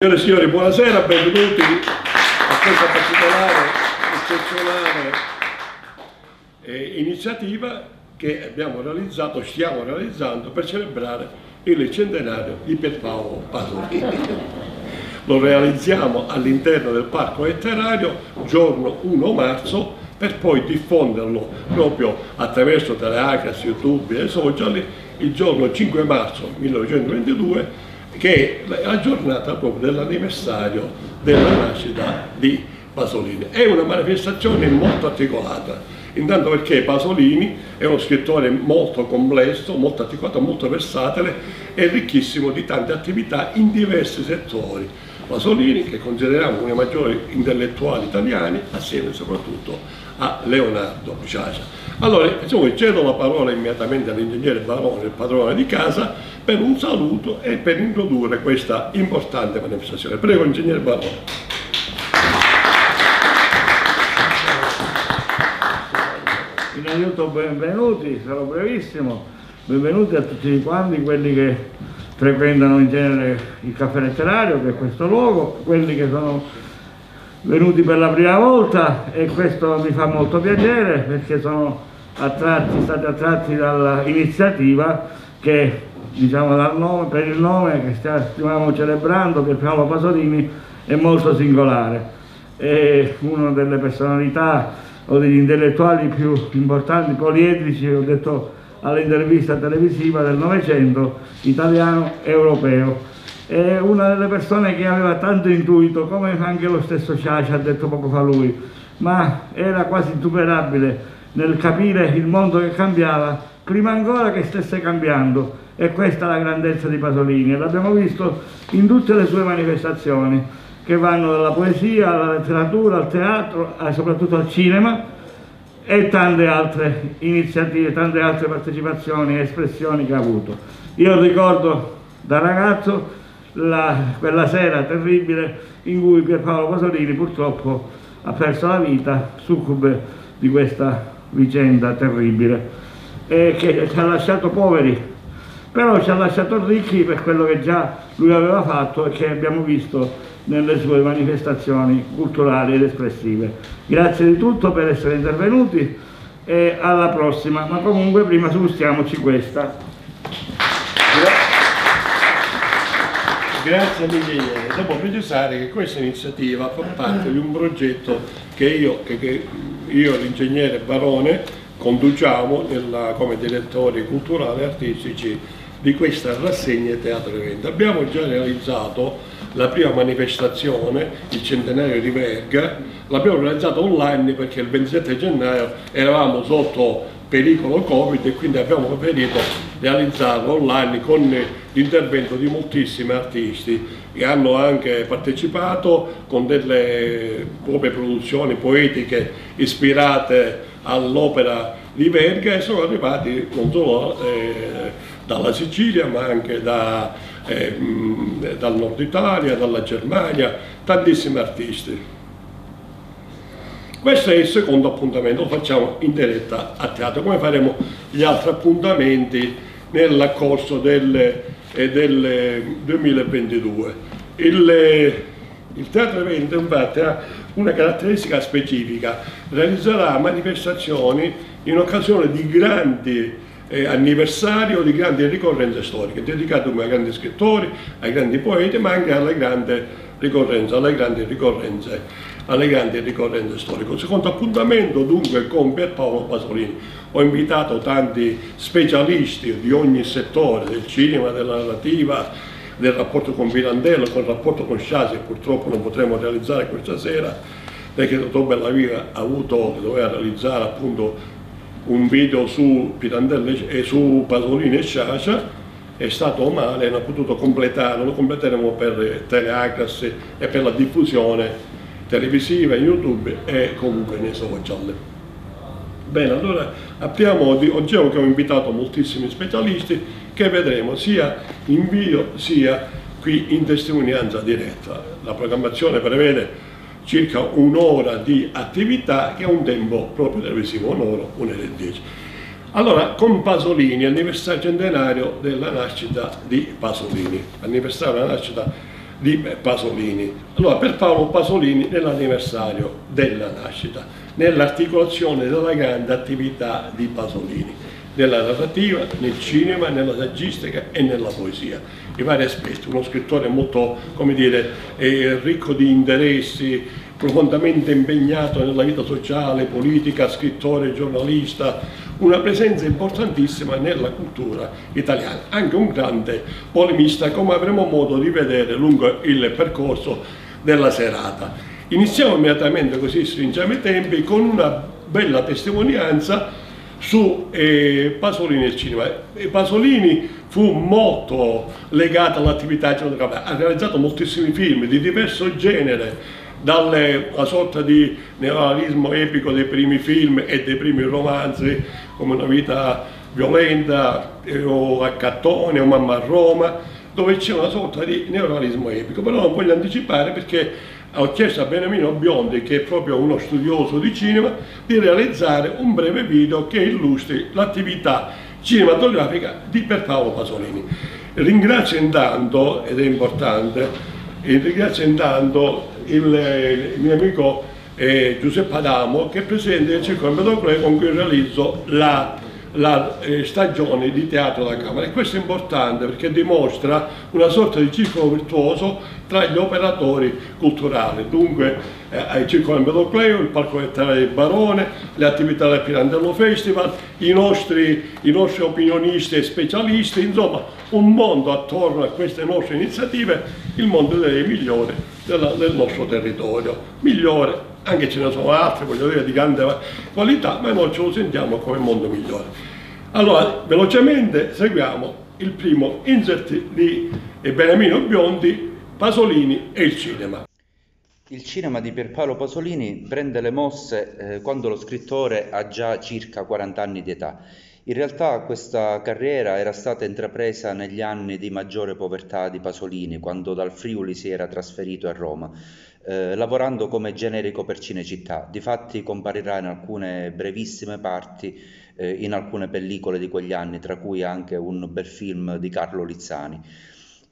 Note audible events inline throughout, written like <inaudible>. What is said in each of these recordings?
Signore e signori, buonasera, benvenuti a questa particolare, eccezionale eh, iniziativa che abbiamo realizzato, stiamo realizzando per celebrare il centenario di Pierpaolo Pasolini. Lo realizziamo all'interno del Parco Letterario giorno 1 marzo per poi diffonderlo proprio attraverso Teleacas, YouTube e social il giorno 5 marzo 1922 che è la giornata proprio dell'anniversario della nascita di Pasolini. È una manifestazione molto articolata, intanto perché Pasolini è uno scrittore molto complesso, molto articolato, molto versatile e ricchissimo di tante attività in diversi settori. Pasolini, che consideriamo uno dei maggiori intellettuali italiani, assieme soprattutto a Leonardo Sciascia. Allora, insomma, cedo la parola immediatamente all'ingegnere Barone, il padrone di casa, per un saluto e per introdurre questa importante manifestazione. Prego, ingegnere Barone. Innanzitutto benvenuti, sarò brevissimo, benvenuti a tutti quanti quelli che frequentano in genere il caffè letterario, che è questo luogo, quelli che sono venuti per la prima volta e questo mi fa molto piacere perché sono attratti, stati attratti dall'iniziativa che diciamo dal nome, per il nome che stiamo celebrando per Paolo Pasolini è molto singolare è una delle personalità o degli intellettuali più importanti, poliedrici, ho detto all'intervista televisiva del Novecento, italiano e europeo. È una delle persone che aveva tanto intuito, come anche lo stesso Ciaci ha detto poco fa lui, ma era quasi insuperabile nel capire il mondo che cambiava, prima ancora che stesse cambiando. E questa è la grandezza di Pasolini, l'abbiamo visto in tutte le sue manifestazioni, che vanno dalla poesia alla letteratura, al teatro, soprattutto al cinema, e tante altre iniziative, tante altre partecipazioni e espressioni che ha avuto. Io ricordo da ragazzo la, quella sera terribile in cui Pierpaolo Pasolini purtroppo ha perso la vita, succube di questa vicenda terribile e che ci ha lasciato poveri, però ci ha lasciato ricchi per quello che già lui aveva fatto e che abbiamo visto nelle sue manifestazioni culturali ed espressive. Grazie di tutto per essere intervenuti e alla prossima, ma comunque prima gustiamoci questa. Grazie all'ingegnere. Devo precisare che questa iniziativa fa parte di un progetto che io, che, io l'ingegnere Barone conduciamo nella, come direttori culturali e artistici di questa rassegna Teatro Evento. Abbiamo già realizzato la prima manifestazione, il centenario di Verga, l'abbiamo realizzata online perché il 27 gennaio eravamo sotto pericolo Covid e quindi abbiamo preferito realizzarlo online con l'intervento di moltissimi artisti che hanno anche partecipato con delle proprie produzioni poetiche ispirate all'opera di Verga e sono arrivati non solo eh, dalla Sicilia ma anche da, eh, dal nord Italia, dalla Germania, tantissimi artisti. Questo è il secondo appuntamento, lo facciamo in diretta a teatro, come faremo gli altri appuntamenti nel corso del, eh, del 2022. Il, il teatro evento infatti ha una caratteristica specifica, realizzerà manifestazioni in occasione di grandi eh, anniversari o di grandi ricorrenze storiche, dedicate ai grandi scrittori, ai grandi poeti, ma anche alle grandi ricorrenze, alle grandi ricorrenze alle grandi ricorrenze storiche. Il secondo appuntamento dunque con Pierpaolo Pasolini. Ho invitato tanti specialisti di ogni settore, del cinema, della narrativa, del rapporto con Pirandello, con il rapporto con Sciasi, che purtroppo non potremo realizzare questa sera, perché il dottor Bellavia ha avuto, doveva realizzare appunto un video su Pirandello e su Pasolini e Sciascia, è stato male, non ha potuto completarlo, lo completeremo per Teleacras e per la diffusione televisiva, YouTube e comunque nei social. Bene, allora apriamo, oggi abbiamo invitato moltissimi specialisti che vedremo sia in video sia qui in testimonianza diretta. La programmazione prevede circa un'ora di attività che è un tempo proprio televisivo, un'ora, un'ora e dieci. Allora, con Pasolini, anniversario centenario della nascita di Pasolini, anniversario della nascita di Pasolini. Allora, per Paolo Pasolini nell'anniversario della nascita, nell'articolazione della grande attività di Pasolini, nella narrativa, nel cinema, nella saggistica e nella poesia, i vari aspetti. Uno scrittore molto, come dire, eh, ricco di interessi, profondamente impegnato nella vita sociale, politica, scrittore, giornalista, una presenza importantissima nella cultura italiana, anche un grande polemista come avremo modo di vedere lungo il percorso della serata. Iniziamo immediatamente, così stringiamo i tempi, con una bella testimonianza su eh, Pasolini e il cinema. Pasolini fu molto legato all'attività cinematografica, ha realizzato moltissimi film di diverso genere, dalla sorta di neorealismo epico dei primi film e dei primi romanzi come Una vita violenta eh, o A Cattone o Mamma a Roma dove c'è una sorta di neorealismo epico però non voglio anticipare perché ho chiesto a Beniamino Biondi che è proprio uno studioso di cinema di realizzare un breve video che illustri l'attività cinematografica di Pierpaolo Pasolini. Ringrazio intanto ed è importante ringrazio intanto il, il mio amico eh, Giuseppe Adamo che è presidente del Circolo Empedocleo con cui realizzo la, la eh, stagione di teatro da Camera e questo è importante perché dimostra una sorta di circolo virtuoso tra gli operatori culturali, dunque eh, il Circolo Empedocleo, il Parco Letterario del Barone, le attività del Pirandello Festival, i nostri, i nostri opinionisti e specialisti, insomma un mondo attorno a queste nostre iniziative, il mondo dei migliori della, del nostro territorio. Migliore, anche ce ne sono altri, voglio dire, di grande qualità, ma noi ce lo sentiamo come mondo migliore. Allora, velocemente seguiamo il primo insert di Beniamino Biondi, Pasolini e il cinema. Il cinema di Pierpaolo Pasolini prende le mosse eh, quando lo scrittore ha già circa 40 anni di età in realtà questa carriera era stata intrapresa negli anni di maggiore povertà di Pasolini, quando dal Friuli si era trasferito a Roma, eh, lavorando come generico per Cinecittà. Difatti comparirà in alcune brevissime parti eh, in alcune pellicole di quegli anni, tra cui anche un bel film di Carlo Lizzani.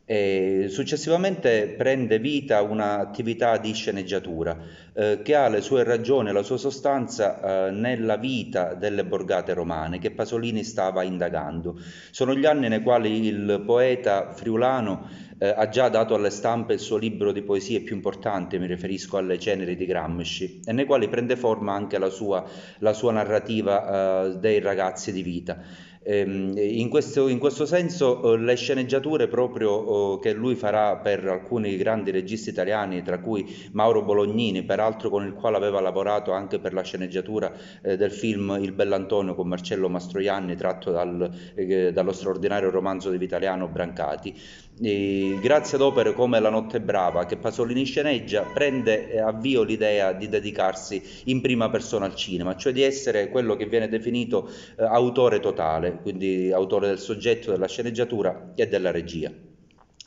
E successivamente prende vita un'attività di sceneggiatura eh, che ha le sue ragioni la sua sostanza eh, nella vita delle borgate romane che Pasolini stava indagando. Sono gli anni nei quali il poeta friulano eh, ha già dato alle stampe il suo libro di poesie più importante, mi riferisco alle ceneri di Gramsci, e nei quali prende forma anche la sua, la sua narrativa eh, dei ragazzi di vita. Ehm, in questo, in questo senso eh, le sceneggiature proprio oh, che lui farà per alcuni grandi registi italiani, tra cui Mauro Bolognini, peraltro con il quale aveva lavorato anche per la sceneggiatura eh, del film Il Bell'Antonio con Marcello Mastroianni, tratto dal, eh, dallo straordinario romanzo di Vitaliano Brancati, e grazie ad opere come La notte brava che Pasolini sceneggia prende avvio l'idea di dedicarsi in prima persona al cinema, cioè di essere quello che viene definito eh, autore totale, quindi autore del soggetto, della sceneggiatura e della regia.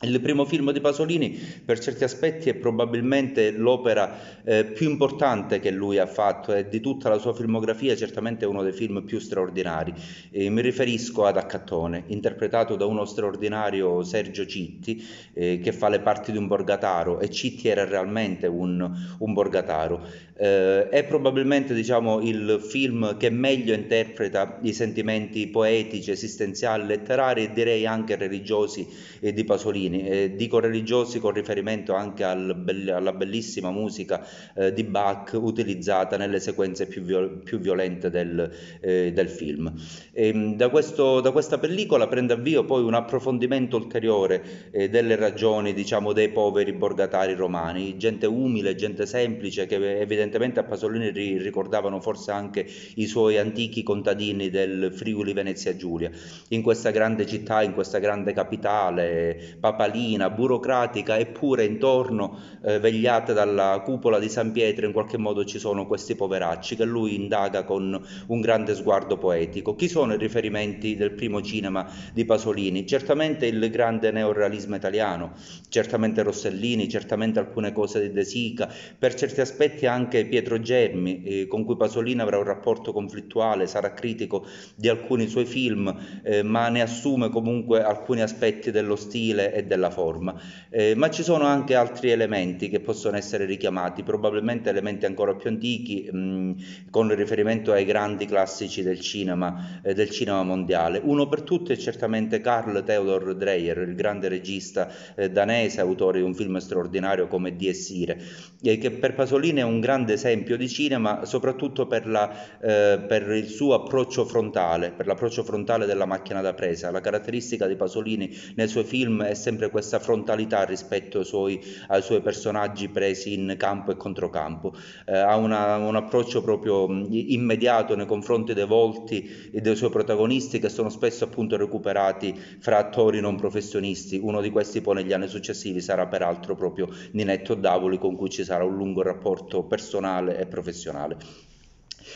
Il primo film di Pasolini per certi aspetti è probabilmente l'opera eh, più importante che lui ha fatto e di tutta la sua filmografia certamente è uno dei film più straordinari. Eh, mi riferisco ad Accattone, interpretato da uno straordinario Sergio Citti eh, che fa le parti di un borgataro e Citti era realmente un, un borgataro. Eh, è probabilmente diciamo, il film che meglio interpreta i sentimenti poetici, esistenziali, letterari e direi anche religiosi eh, di Pasolini. Eh, dico religiosi con riferimento anche al be- alla bellissima musica eh, di Bach utilizzata nelle sequenze più, viol- più violente del, eh, del film. E, ehm, da, questo, da, questa pellicola prende avvio poi un approfondimento ulteriore eh, delle ragioni diciamo, dei poveri borgatari romani, gente umile, gente semplice che evidentemente evidentemente a Pasolini ricordavano forse anche i suoi antichi contadini del Friuli Venezia Giulia. In questa grande città, in questa grande capitale papalina, burocratica eppure intorno eh, vegliata dalla cupola di San Pietro in qualche modo ci sono questi poveracci che lui indaga con un grande sguardo poetico. Chi sono i riferimenti del primo cinema di Pasolini? Certamente il grande neorealismo italiano, certamente Rossellini, certamente alcune cose di De Sica, per certi aspetti anche Pietro Germi, eh, con cui Pasolini avrà un rapporto conflittuale, sarà critico di alcuni suoi film, eh, ma ne assume comunque alcuni aspetti dello stile e della forma. Eh, ma ci sono anche altri elementi che possono essere richiamati, probabilmente elementi ancora più antichi, mh, con riferimento ai grandi classici del cinema, eh, del cinema mondiale. Uno per tutti è certamente Carl Theodor Dreyer, il grande regista eh, danese, autore di un film straordinario come Die Sire, che per Pasolini è un grande esempio di cinema, soprattutto per, la, eh, per il suo approccio frontale, per l'approccio frontale della macchina da presa. La caratteristica di Pasolini nei suoi film è sempre questa frontalità rispetto ai suoi, ai suoi personaggi presi in campo e controcampo. Eh, ha una, un approccio proprio immediato nei confronti dei volti e dei suoi protagonisti che sono spesso appunto recuperati fra attori non professionisti. Uno di questi poi negli anni successivi sarà peraltro proprio Ninetto Davoli con cui ci sarà un lungo rapporto personale e professionale.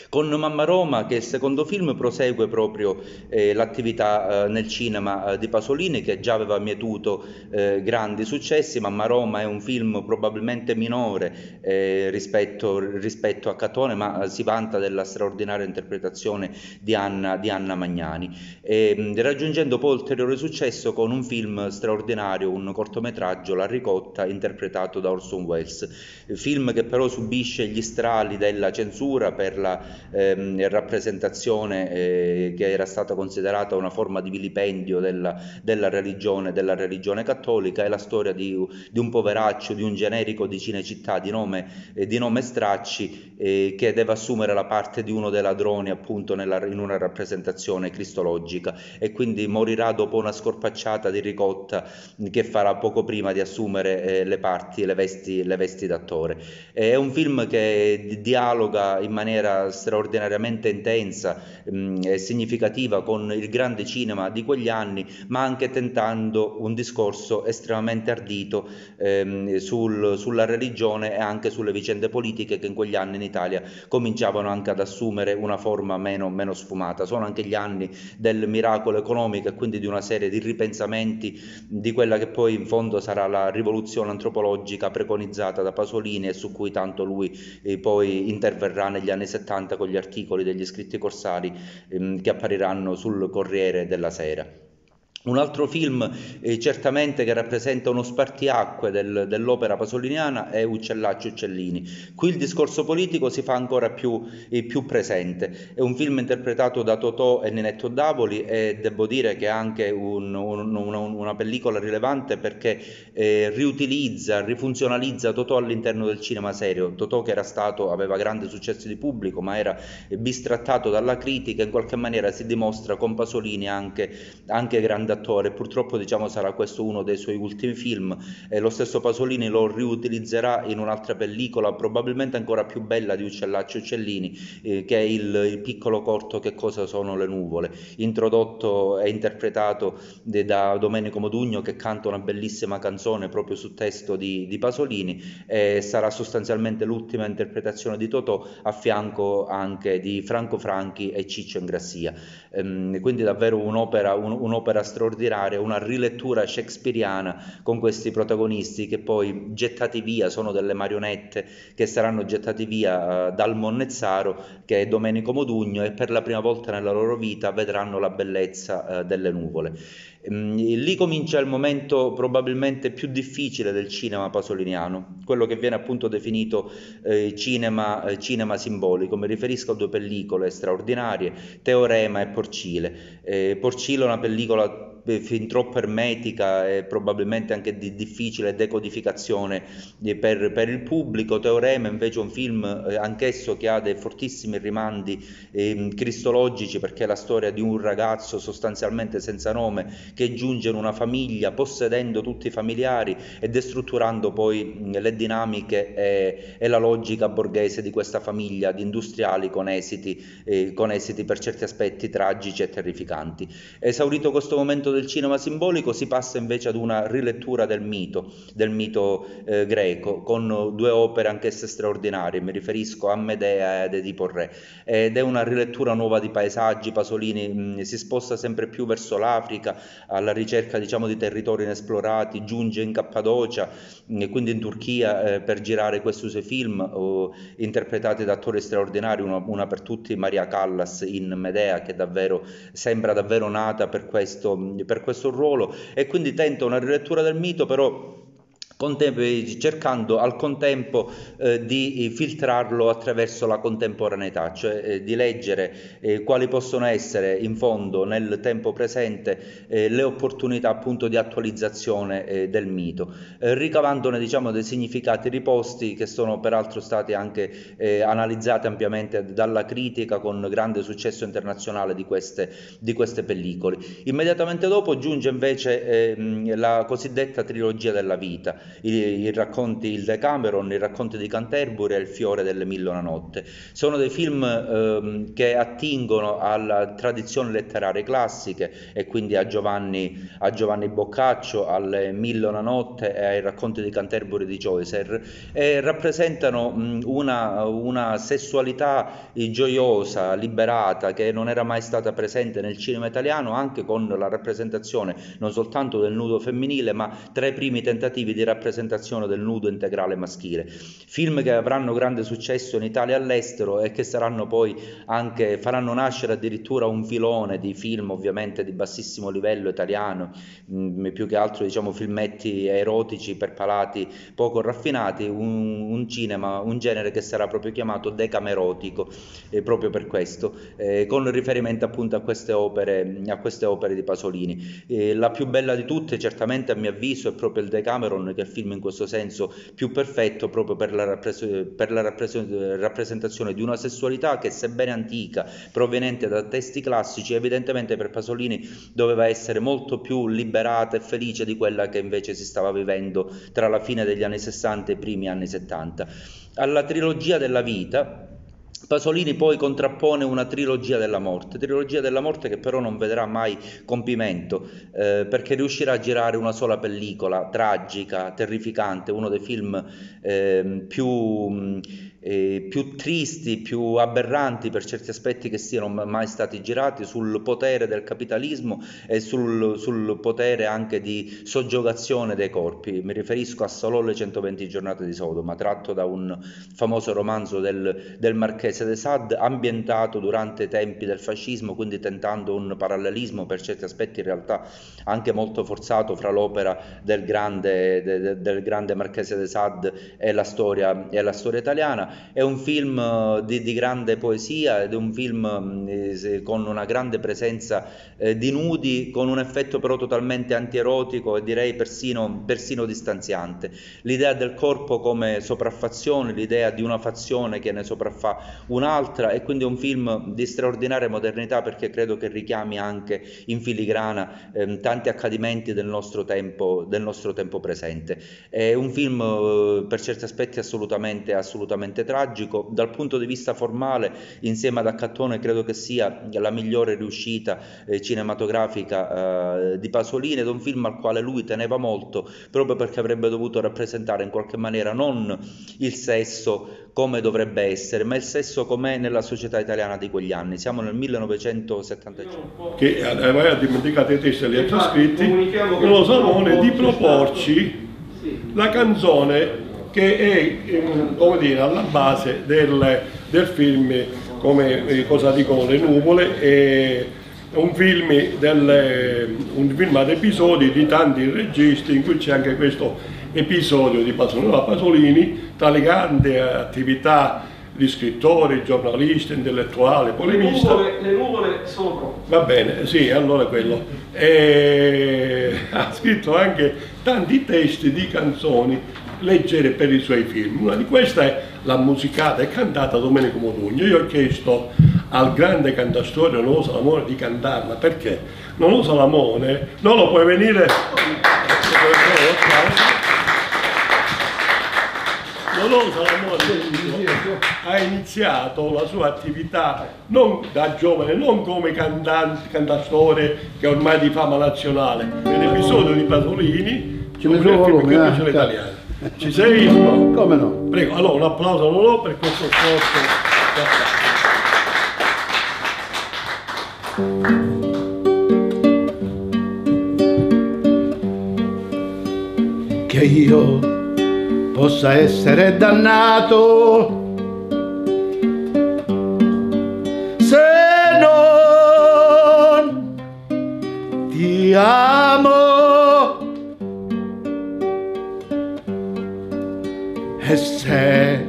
Con Mamma Roma, che è il secondo film, prosegue proprio eh, l'attività eh, nel cinema eh, di Pasolini, che già aveva mietuto eh, grandi successi. Mamma Roma è un film probabilmente minore eh, rispetto, rispetto, a Catone, ma si vanta della straordinaria interpretazione di Anna, di Anna Magnani, e, raggiungendo poi ulteriore successo con un film straordinario, un cortometraggio, La ricotta, interpretato da Orson Welles. Film che però subisce gli strali della censura per la ehm, rappresentazione eh, che era stata considerata una forma di vilipendio della, della, religione, della religione cattolica, è la storia di, di, un poveraccio, di un generico di Cinecittà di nome, eh, di nome Stracci, eh, che deve assumere la parte di uno dei ladroni appunto nella, in una rappresentazione cristologica e quindi morirà dopo una scorpacciata di ricotta che farà poco prima di assumere eh, le parti, le vesti, le vesti d'attore. È un film che dialoga in maniera straordinariamente intensa mh, e significativa con il grande cinema di quegli anni, ma anche tentando un discorso estremamente ardito ehm, sul, sulla religione e anche sulle vicende politiche che in quegli anni in Italia cominciavano anche ad assumere una forma meno, meno sfumata. Sono anche gli anni del miracolo economico e quindi di una serie di ripensamenti di quella che poi in fondo sarà la rivoluzione antropologica preconizzata da Pasolini e su cui tanto lui eh, poi interverrà negli anni 70 60 con gli articoli degli scritti corsari ehm, che appariranno sul Corriere della Sera. Un altro film eh, certamente che rappresenta uno spartiacque del, dell'opera pasoliniana è Uccellacci Uccellini. Qui il discorso politico si fa ancora più, eh, più, presente. È un film interpretato da Totò e Ninetto Davoli e devo dire che è anche un, un, una, una, pellicola rilevante perché eh, riutilizza, rifunzionalizza Totò all'interno del cinema serio. Totò che stato, aveva grande successo di pubblico ma era bistrattato dalla critica, in qualche maniera si dimostra con Pasolini anche, anche grande attore, purtroppo diciamo sarà questo uno dei suoi ultimi film e lo stesso Pasolini lo riutilizzerà in un'altra pellicola probabilmente ancora più bella di Uccellacci Uccellini eh, che è il, il, piccolo corto Che cosa sono le nuvole, introdotto e interpretato de, da Domenico Modugno che canta una bellissima canzone proprio su testo di, di Pasolini e sarà sostanzialmente l'ultima interpretazione di Totò a fianco anche di Franco Franchi e Ciccio Ingrassia. Ehm, quindi davvero un'opera, un, un'opera straordinaria straordinaria, una rilettura shakespeariana con questi protagonisti che poi gettati via sono delle marionette che saranno gettati via uh, dal Monnezzaro che è Domenico Modugno e per la prima volta nella loro vita vedranno la bellezza uh, delle nuvole. Um, lì comincia il momento probabilmente più difficile del cinema pasoliniano, quello che viene appunto definito eh, cinema, eh, cinema, simbolico. Mi riferisco a due pellicole straordinarie, Teorema e Porcile. Eh, Porcile è una pellicola fin troppo ermetica e probabilmente anche di difficile decodificazione per, per il pubblico. Teorema invece è un film eh, anch'esso che ha dei fortissimi rimandi eh, cristologici perché è la storia di un ragazzo sostanzialmente senza nome che giunge in una famiglia possedendo tutti i familiari e destrutturando poi le dinamiche e, e la logica borghese di questa famiglia di industriali con esiti, eh, con esiti per certi aspetti tragici e terrificanti. Esaurito questo momento del cinema simbolico si passa invece ad una rilettura del mito, del mito eh, greco, con due opere anch'esse straordinarie, mi riferisco a Medea ed Edipo Re, ed è una rilettura nuova di paesaggi, Pasolini mh, mm, si sposta sempre più verso l'Africa, alla ricerca diciamo, di territori inesplorati, giunge in Cappadocia mh, mm, e quindi in Turchia eh, per girare questi suoi film, oh, interpretati da attori straordinari, una, una per tutti Maria Callas in Medea, che davvero, sembra davvero nata per questo per questo ruolo e quindi tenta una rilettura del mito però cercando al contempo eh, di filtrarlo attraverso la contemporaneità, cioè eh, di leggere eh, quali possono essere in fondo nel tempo presente eh, le opportunità appunto di attualizzazione eh, del mito, eh, ricavandone diciamo dei significati riposti che sono peraltro stati anche analizzati ampiamente dalla critica con grande successo internazionale di queste, di queste pellicole. Immediatamente dopo giunge invece ehm, la cosiddetta trilogia della vita, i, i, racconti Il Decameron, i racconti di Canterbury e Il fiore delle mille una notte. Sono dei film ehm, che attingono alla tradizione letterarie classiche e quindi a Giovanni, a Giovanni Boccaccio, alle Mille una notte e ai racconti di Canterbury di Joycer e rappresentano mh, una, una sessualità gioiosa, liberata, che non era mai stata presente nel cinema italiano anche con la rappresentazione non soltanto del nudo femminile ma tra i primi tentativi di rappresentazione rappresentazione del nudo integrale maschile. Film che avranno grande successo in Italia e all'estero e che saranno poi anche, faranno nascere addirittura un filone di film ovviamente di bassissimo livello italiano, mh, mm, più che altro diciamo filmetti erotici perpalati, poco raffinati, un, un cinema, un genere che sarà proprio chiamato decamerotico, eh, proprio per questo, eh, con riferimento appunto a queste opere, a queste opere di Pasolini. Eh, la più bella di tutte certamente a mio avviso è proprio il Decameron che film in questo senso più perfetto proprio per la, rappres- per la rappres- rappresentazione di una sessualità che sebbene antica, proveniente da testi classici, evidentemente per Pasolini doveva essere molto più liberata e felice di quella che invece si stava vivendo tra la fine degli anni 60 e i primi anni 70. Alla trilogia della vita, Pasolini poi contrappone una trilogia della morte, trilogia della morte che però non vedrà mai compimento eh, perché riuscirà a girare una sola pellicola tragica, terrificante, uno dei film eh, più eh, più tristi, più aberranti per certi aspetti che siano mai stati girati sul potere del capitalismo e sul, sul potere anche di soggiogazione dei corpi. Mi riferisco a Salò le 120 giornate di Sodoma, tratto da un famoso romanzo del, del Marchese de Sade, ambientato durante i tempi del fascismo, quindi tentando un parallelismo per certi aspetti in realtà anche molto forzato fra l'opera del grande, de, de, del grande Marchese de Sade e la storia, e la storia italiana è un film eh, di, di grande poesia ed è un film eh, con una grande presenza eh, di nudi, con un effetto però totalmente antierotico e direi persino, persino distanziante. L'idea del corpo come sopraffazione, l'idea di una fazione che ne sopraffa un'altra e quindi un film di straordinaria modernità perché credo che richiami anche in filigrana eh, tanti accadimenti del nostro tempo, del nostro tempo presente. È un film eh, per certi aspetti assolutamente, assolutamente tragico. Dal punto di vista formale, insieme ad Accattone, credo che sia la migliore riuscita eh, cinematografica eh, di Pasolini ed è un film al quale lui teneva molto, proprio perché avrebbe dovuto rappresentare in qualche maniera non il sesso come dovrebbe essere, ma il sesso com'è nella società italiana di quegli anni. Siamo nel 1975. Che aveva dimenticato i testi e li ha trascritti, nello salone di proporci la canzone che è come dire, alla base del, del film come eh, cosa dicono le nuvole è un film, del, un film ad episodi di tanti registi in cui c'è anche questo episodio di Pasolini, Pasolini tra le grandi attività di scrittore, giornalista, intellettuale, polemista. Le nuvole, le nuvole sono proprio. Va bene, sì, allora quello. E <laughs> ha scritto anche tanti testi di canzoni leggere per i suoi film. Una di queste è la musicata e cantata Domenico Modugno. Io ho chiesto al grande cantastorio Non Salamone di cantarla. Perché? Non Salamone non lo puoi venire. Non Salamone ha iniziato la sua attività non da giovane, non come cantante, cantastorie che ormai di fama nazionale, nell'episodio di Pasolini, il film che eh, l'italiano. Ci sei? Come no? Prego, allora un applauso a Lolo per questo sforzo. Che io possa essere dannato se non ti amo E se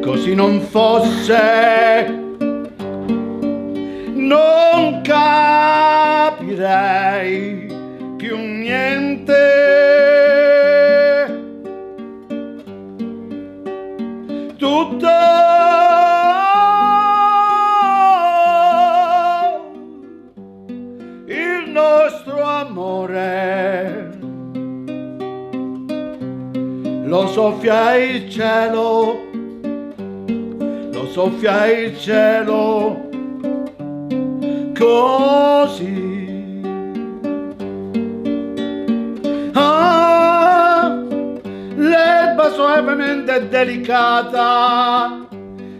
così non fosse, non capirei più niente. Lo soffia il cielo, lo soffia il cielo così. Ah, l'erba suavemente delicata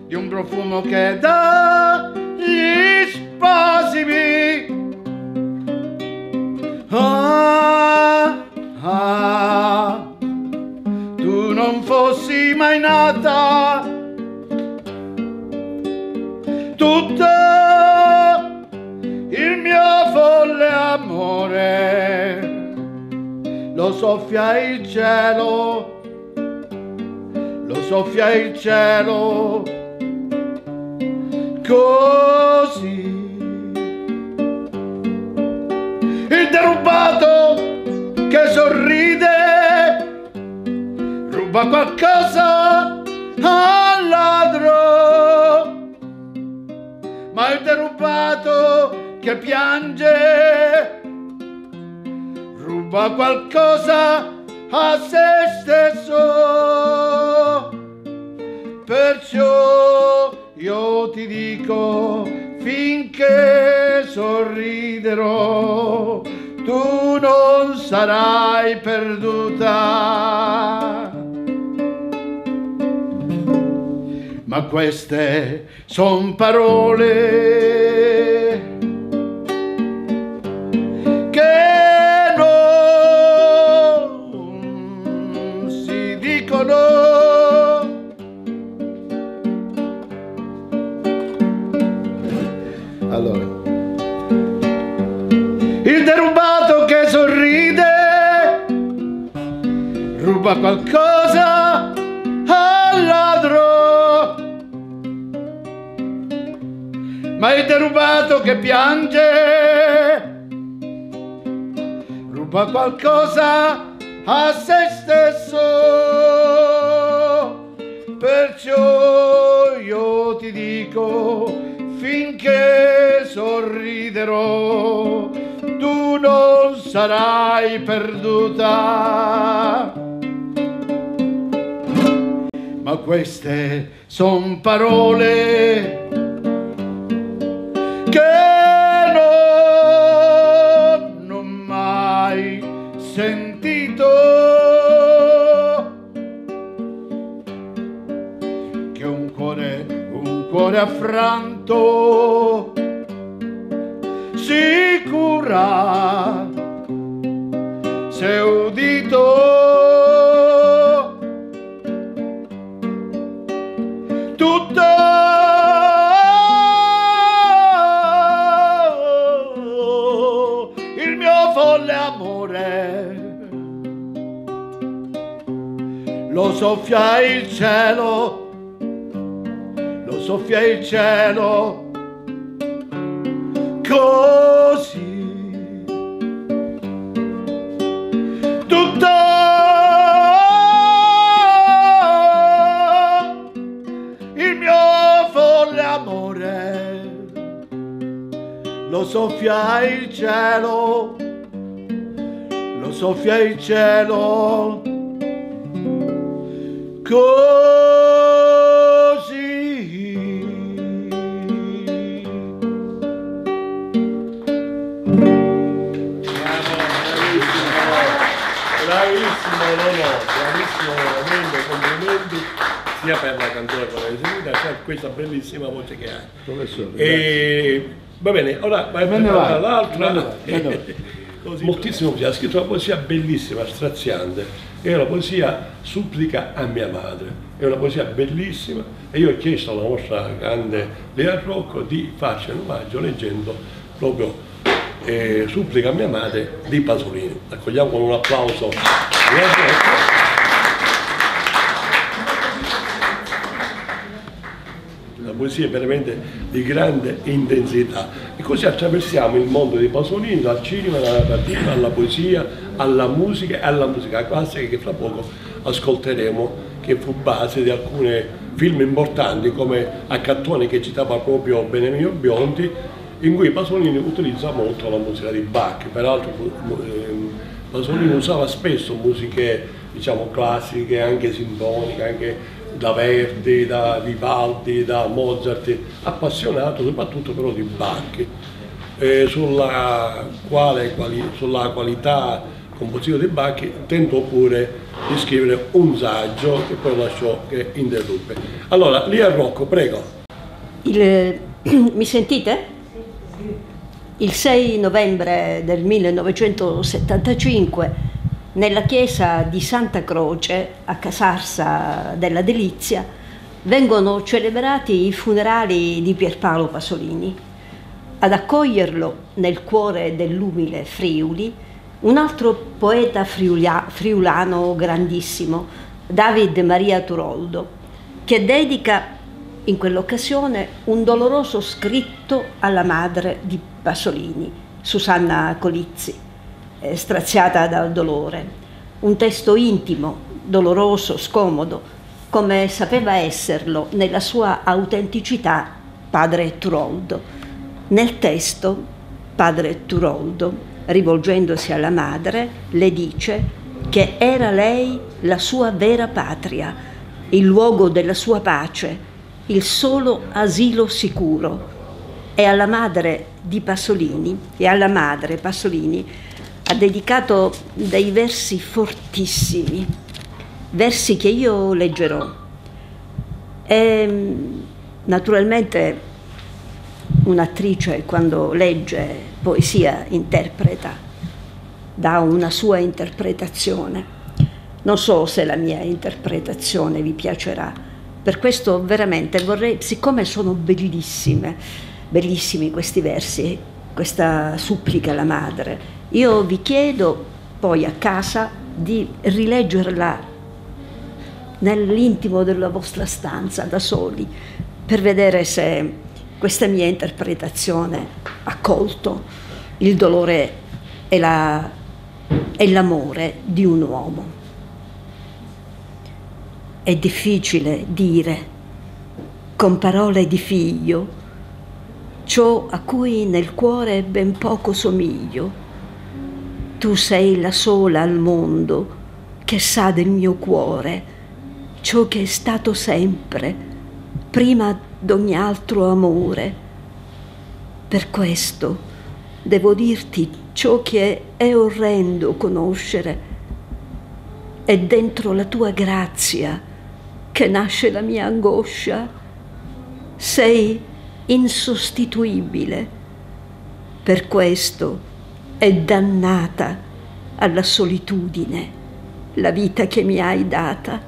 di un profumo che dà gli spasimi. Ah, ah, non fossi mai nata, tutto il mio folle amore lo soffia il cielo, lo soffia il cielo così. Il derubato che sorride ruba qualcosa al ladro, ma il derubato che piange ruba qualcosa a se stesso. Perciò io ti dico finché sorriderò, tu non sarai perduta. Ma queste son parole che non si dicono. Allora, il derubato che sorride ruba qualcosa ma il derubato che piange ruba qualcosa a se stesso. Perciò io ti dico, finché sorriderò, tu non sarai perduta. Ma queste son parole cielo così Bravissimo, no, no, bravissimo veramente, complimenti sia per la canzone che l'hai eseguita, sia per questa bellissima voce che hai. Professore, E va bene, ora vai a l'altra. Così, Moltissimo ha scritto una poesia bellissima, straziante, è una poesia supplica a mia madre, è una poesia bellissima. E io ho chiesto alla nostra grande Lea Rocco di farci un omaggio leggendo proprio eh, supplica a mia madre di Pasolini. Accogliamo con un applauso. Lea poesie veramente di grande intensità. E così attraversiamo il mondo di Pasolini, dal cinema, alla narrativa, alla poesia, alla musica e alla musica classica che fra poco ascolteremo, che fu base di alcuni film importanti come Accattone che citava proprio Benemio Biondi, in cui Pasolini utilizza molto la musica di Bach, peraltro ehm, Pasolini usava spesso musiche diciamo, classiche, anche sinfoniche, anche da Verdi, da Vivaldi, da Mozart, appassionato soprattutto però di Bach, eh, sulla, quale, quali, sulla qualità compositiva di Bach tentò pure di scrivere un saggio che poi lasciò che interruppe. Allora, Lia Rocco, prego. Il, <clears throat> mi sentite? Il 6 novembre del 1975 nella chiesa di Santa Croce a Casarsa della Delizia vengono celebrati i funerali di Pierpaolo Pasolini. Ad accoglierlo nel cuore dell'umile Friuli un altro poeta friulia, friulano grandissimo, David Maria Turoldo, che dedica in quell'occasione un doloroso scritto alla madre di Pasolini, Susanna Colizzi, eh, straziata dal dolore. Un testo intimo, doloroso, scomodo, come sapeva esserlo nella sua autenticità padre Turoldo. Nel testo, padre Turoldo, rivolgendosi alla madre, le dice che era lei la sua vera patria, il luogo della sua pace, il solo asilo sicuro. E alla madre di Pasolini, e alla madre Pasolini, ha dedicato dei versi fortissimi, versi che io leggerò. E naturalmente un'attrice quando legge poesia interpreta, dà una sua interpretazione. Non so se la mia interpretazione vi piacerà per questo veramente vorrei, siccome sono bellissime, bellissimi questi versi, questa supplica alla madre, io vi chiedo poi a casa di rileggerla nell'intimo della vostra stanza da soli per vedere se questa mia interpretazione ha colto il dolore e, la, e l'amore di un uomo. È difficile dire con parole di figlio ciò a cui nel cuore ben poco somiglio. Tu sei la sola al mondo che sa del mio cuore ciò che è stato sempre, prima d'ogni altro amore. Per questo devo dirti ciò che è orrendo conoscere. È dentro la tua grazia che nasce la mia angoscia. Sei insostituibile. Per questo è dannata alla solitudine la vita che mi hai data.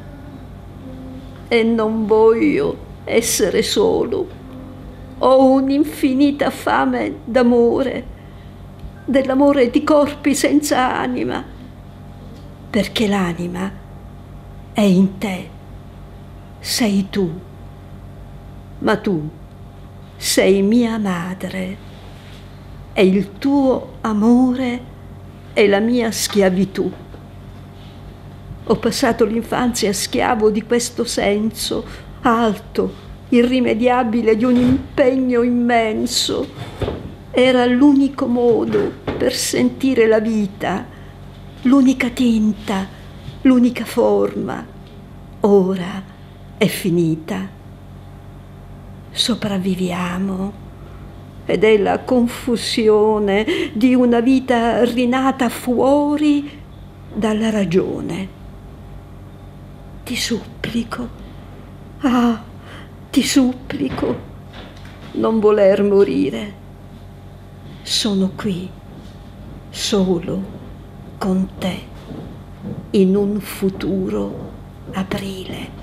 E non voglio essere solo. Ho un'infinita fame d'amore, dell'amore di corpi senza anima, perché l'anima è in te sei tu, ma tu sei mia madre e il tuo amore è la mia schiavitù. Ho passato l'infanzia schiavo di questo senso alto, irrimediabile di un impegno immenso. Era l'unico modo per sentire la vita, l'unica tinta, l'unica forma. Ora è finita. Sopravviviamo ed è la confusione di una vita rinata fuori dalla ragione. Ti supplico, ah, ti supplico, non voler morire. Sono qui, solo, con te, in un futuro aprile.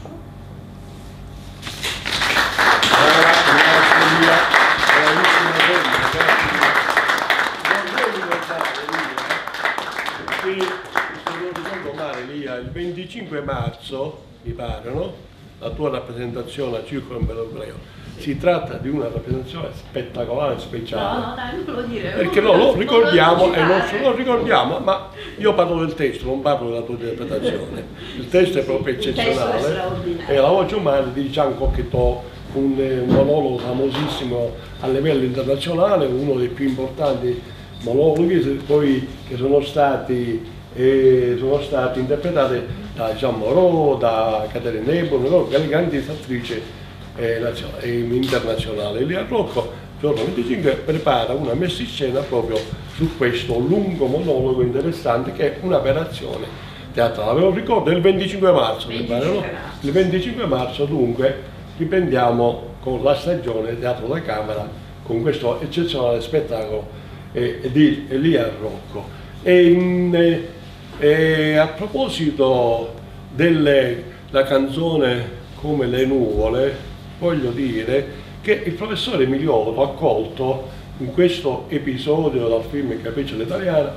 Il 25 marzo, mi pare, no? tua rappresentazione a Circolo Europeo si tratta di una rappresentazione spettacolare, speciale. No, no, dai, non lo dire. Perché no, lo ricordiamo e non lo ricordiamo, ma io parlo del testo, non parlo della tua interpretazione. Il testo è proprio eccezionale. E la voce umana di Gian Cocchetò, un, un monologo famosissimo a livello internazionale, uno dei più importanti monologhi poi, che sono stati, eh, sono stati interpretati da Jean Moreau, da Caterina Ebon, delle grandi attrici eh, internazionale. Lì a Rocco giorno 25 prepara una messa in scena proprio su questo lungo monologo interessante che è un'operazione teatrale. Ve lo ricordo, il 25 marzo, 25 pare, no? Il 25 marzo dunque riprendiamo con la stagione Teatro da Camera con questo eccezionale spettacolo di Elia Rocco. E, eh, e a proposito della canzone Come le nuvole, voglio dire che il professore Emiliotto ha colto in questo episodio dal film Capriccio all'italiana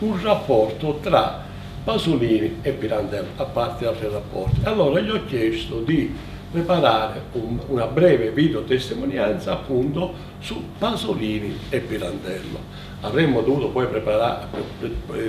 un rapporto tra Pasolini e Pirandello, a parte altri rapporti. Allora gli ho chiesto di preparare un, una breve videotestimonianza appunto su Pasolini e Pirandello. Avremmo dovuto poi preparare,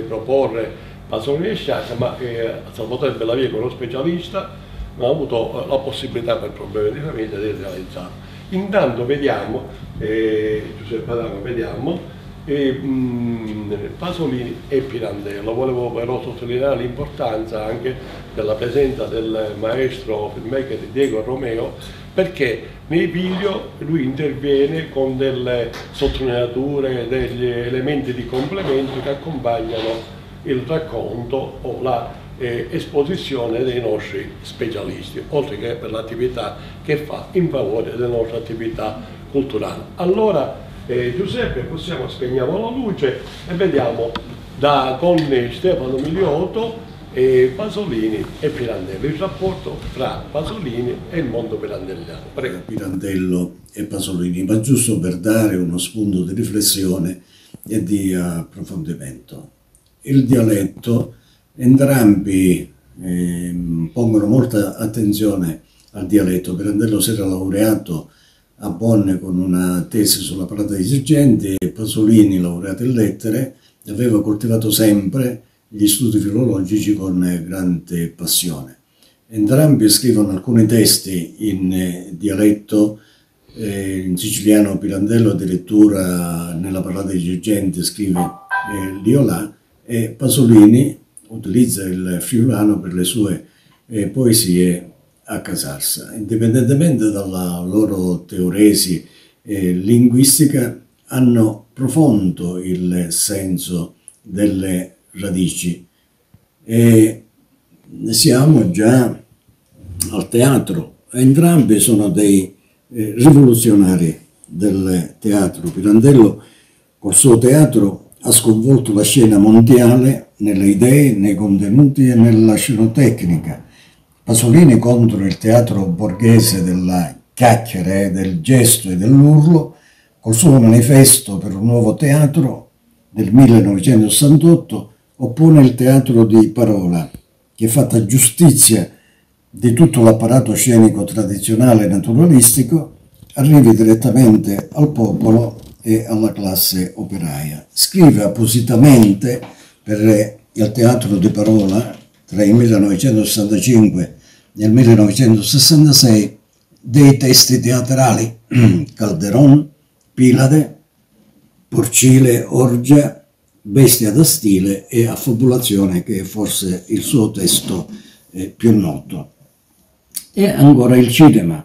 proporre Pasolini e Sciacca, ma eh, Salvatore Bellavia, uno specialista, non ha avuto la possibilità per problemi di famiglia di realizzarlo. Intanto vediamo, eh, Giuseppe Adamo, vediamo eh, mh, Pasolini e Pirandello. Volevo però sottolineare l'importanza anche della presenza del maestro filmmaker Diego Romeo perché nei video lui interviene con delle sottolineature, degli elementi di complemento che accompagnano il racconto o la eh, esposizione dei nostri specialisti, oltre che per l'attività che fa in favore della nostra attività culturale. Allora eh, Giuseppe, possiamo spegniamo la luce e vediamo da, con Stefano Miliotto e Pasolini e Pirandello, il rapporto tra Pasolini e il mondo pirandelliano. Prego. Pirandello e Pasolini, ma giusto per dare uno spunto di riflessione e di approfondimento. Il dialetto Entrambi eh, pongono molta attenzione al dialetto. Pirandello si era laureato a Bonn con una tesi sulla parata dei sergenti e Pasolini, laureato in lettere, aveva coltivato sempre gli studi filologici con grande passione. Entrambi scrivono alcuni testi in eh, dialetto, eh, in siciliano Pirandello addirittura nella parlata dei sergenti scrive eh, Liolà e Pasolini utilizza il friulano per le sue eh, poesie a Casarsa. Indipendentemente dalla loro teoresi eh, linguistica, hanno profondo il senso delle radici e siamo già al teatro. Entrambi sono dei eh, rivoluzionari del teatro. Pirandello col suo teatro ha sconvolto la scena mondiale nelle idee, nei contenuti e nella scenotecnica. Pasolini contro il teatro borghese della chiacchiera, del gesto e dell'urlo, col suo manifesto per un nuovo teatro del 1968 oppone il teatro di parola, che fatta giustizia di tutto l'apparato scenico tradizionale e naturalistico, arrivi direttamente al popolo e alla classe operaia. Scrive appositamente per il teatro di parola tra il 1965 e il 1966 dei testi teatrali <clears throat> Calderon, Pilade, Porcile, Orgia, Bestia da stile e Affabulazione che è forse il suo testo eh, più noto. E ancora il cinema.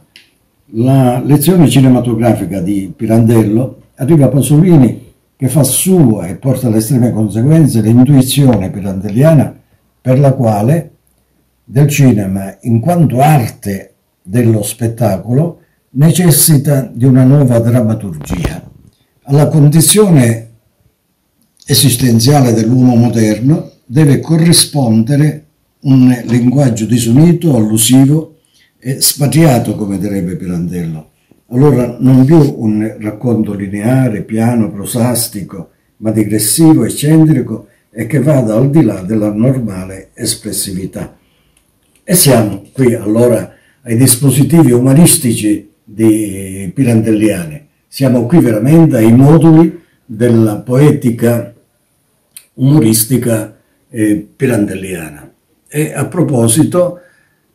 La lezione cinematografica di Pirandello arriva Pasolini che fa sua e porta alle estreme conseguenze l'intuizione pirandelliana per la quale del cinema, in quanto arte dello spettacolo, necessita di una nuova drammaturgia. Alla condizione esistenziale dell'uomo moderno deve corrispondere un linguaggio disunito, allusivo e spatriato, come direbbe Pirandello. Allora non più un racconto lineare, piano, prosastico, ma digressivo, eccentrico e che vada al di là della normale espressività. E siamo qui allora ai dispositivi umanistici di Pirandelliani. Siamo qui veramente ai moduli della poetica umoristica eh, pirandelliana. E a proposito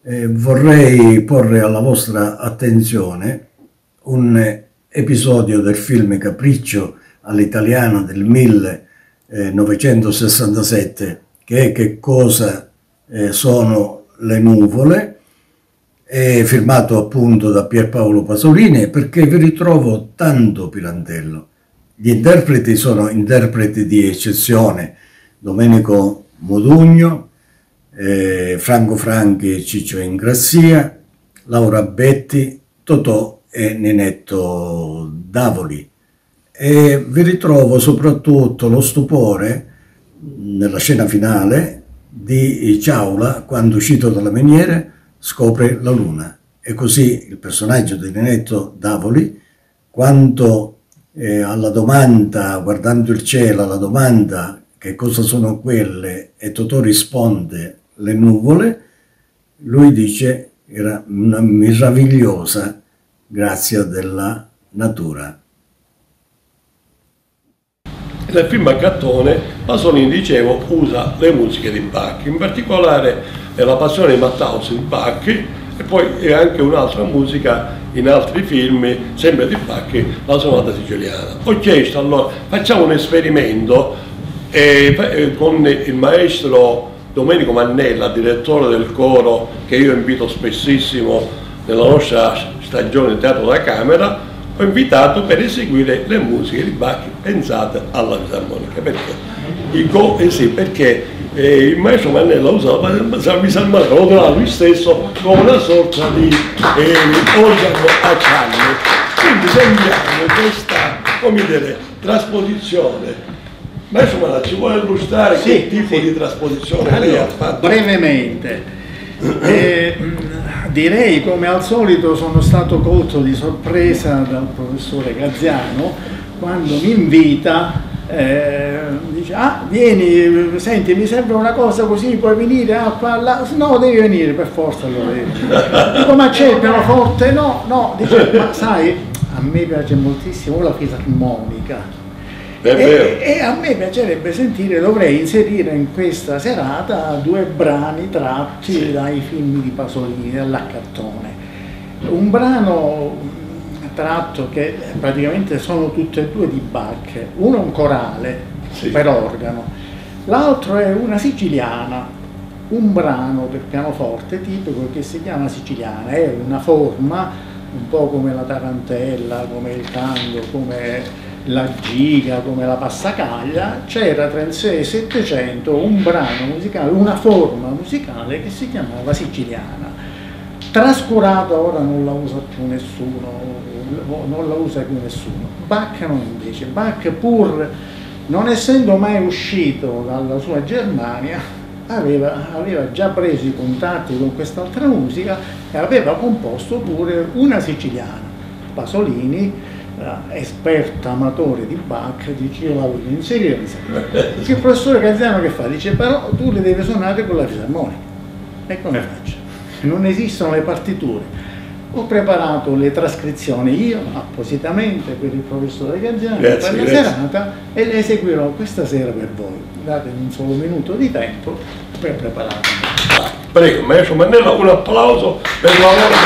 eh, vorrei porre alla vostra attenzione un episodio del film Capriccio all'italiano del 1967 che è Che cosa eh, sono le nuvole è firmato appunto da Pierpaolo Pasolini perché vi ritrovo tanto Pirandello. Gli interpreti sono interpreti di eccezione, Domenico Modugno, eh, Franco Franchi e Ciccio Ingrassia, Laura Betti, Totò e Ninetto Davoli. E vi ritrovo soprattutto lo stupore nella scena finale di Ciaula quando uscito dalla miniere scopre la luna e così il personaggio di Ninetto Davoli quando eh, alla domanda guardando il cielo alla domanda che cosa sono quelle? e Totò risponde le nuvole. Lui dice era una meravigliosa grazia della natura. Nel film Cattone Pasolini, dicevo, usa le musiche di Bach, in particolare la passione di Matthaus di Bach e poi anche un'altra musica in altri film, sempre di Bach, la sonata siciliana. Ho chiesto allora, facciamo un esperimento eh, con il maestro Domenico Mannella, direttore del coro che io invito spessissimo nella nostra stagione teatro da camera, ho invitato per eseguire le musiche di Bach pensate alla fisarmonica. Perché? Dico, eh sì, perché eh, il maestro Mannella usava la fisarmonica, lo trovava lui stesso come una sorta di eh, organo a canne. Quindi sentiamo questa, come dire, trasposizione. Maestro Mannella, ci vuole illustrare sì, che tipo sì. di trasposizione allora, lei ha fatto? Brevemente. Eh, direi come al solito sono stato colto di sorpresa dal professore Gaziano quando mi invita eh, dice ah vieni senti mi serve una cosa così puoi venire a parlare no devi venire per forza allora dico ma c'è il pianoforte? No no. Dice ma sai a me piace moltissimo la fisarmonica e, e, a me piacerebbe sentire, dovrei inserire in questa serata due brani tratti sì. dai film di Pasolini, dall'Accattone. Un brano tratto che praticamente sono tutte e due di Bach, uno è un corale sì. per organo, l'altro è una siciliana, un brano per pianoforte tipico che si chiama siciliana, è una forma un po' come la tarantella, come il tango, come la giga come la passacaglia, c'era tra il 6 e il 700 un brano musicale, una forma musicale che si chiamava siciliana. Trascurato ora non la usa più nessuno, non la usa più nessuno. Bach non invece, Bach pur non essendo mai uscito dalla sua Germania, aveva, aveva già preso i contatti con quest'altra musica e aveva composto pure una siciliana. Pasolini esperto amatore di Bach, dice io la voglio inserire il professore Gaziano che fa? Dice però tu le devi suonare con la fisarmonica. E come faccio? Non esistono le partiture. Ho preparato le trascrizioni io appositamente per il professore Gaziano per la grazie. serata e le eseguirò questa sera per voi. Datemi un solo minuto di tempo per prepararmi. Prego, maestro Mannella, un applauso per il lavoro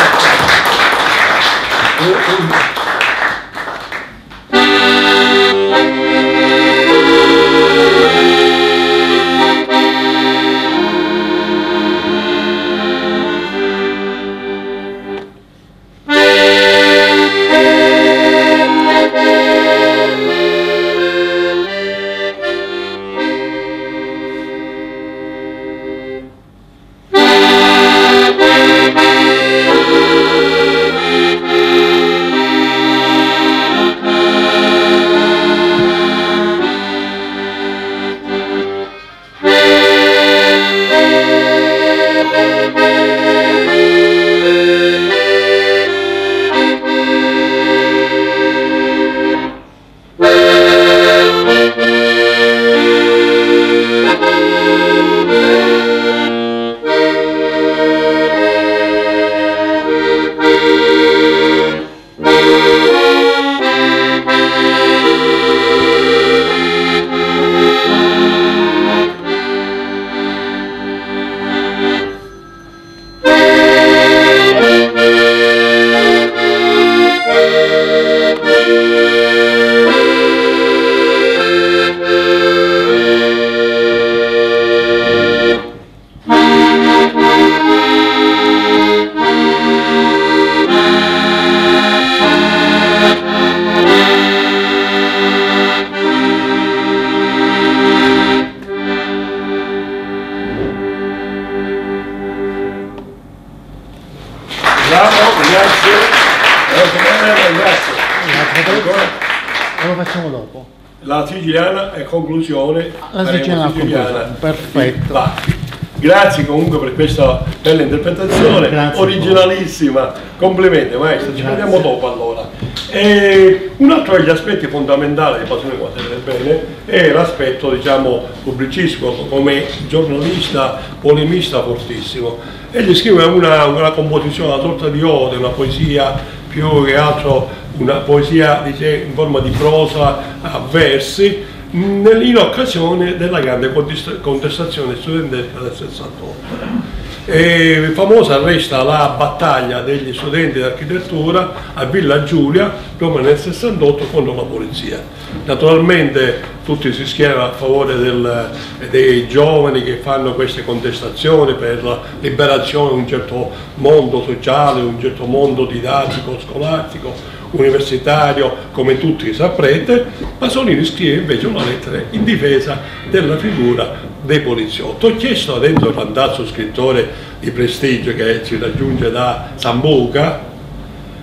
questa bella interpretazione, Grazie originalissima. Complimenti maestro, ci vediamo dopo allora. E un altro degli aspetti fondamentali di Passione Quattro Bene è l'aspetto diciamo pubblicistico come giornalista, polemista fortissimo. Egli scrive una, una composizione, una sorta di ode, una poesia più che altro una poesia dice, in forma di prosa a versi in occasione della grande contest- contestazione studentesca del 68. E famosa resta la battaglia degli studenti di architettura a Villa Giulia proprio nel 68 contro la polizia. Naturalmente tutti si schierano a favore del- dei giovani che fanno queste contestazioni per la liberazione di un certo mondo sociale, un certo mondo didattico, scolastico, universitario, come tutti saprete, Pasolini scrive invece una lettera in difesa della figura dei poliziotti. Ho chiesto ad Enzo Fantazzo, scrittore di prestigio che ci raggiunge da Sambuca,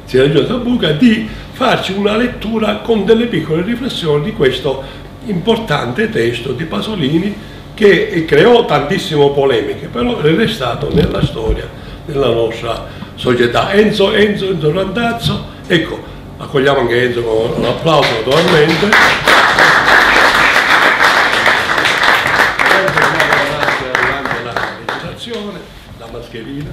si raggiunge da Sambuca, di farci una lettura con delle piccole riflessioni di questo importante testo di Pasolini che creò tantissime polemiche, però è restato nella storia della nostra società. Enzo, Enzo, Enzo Randazzo, ecco, accogliamo anche Enzo con un applauso naturalmente. La mascherina.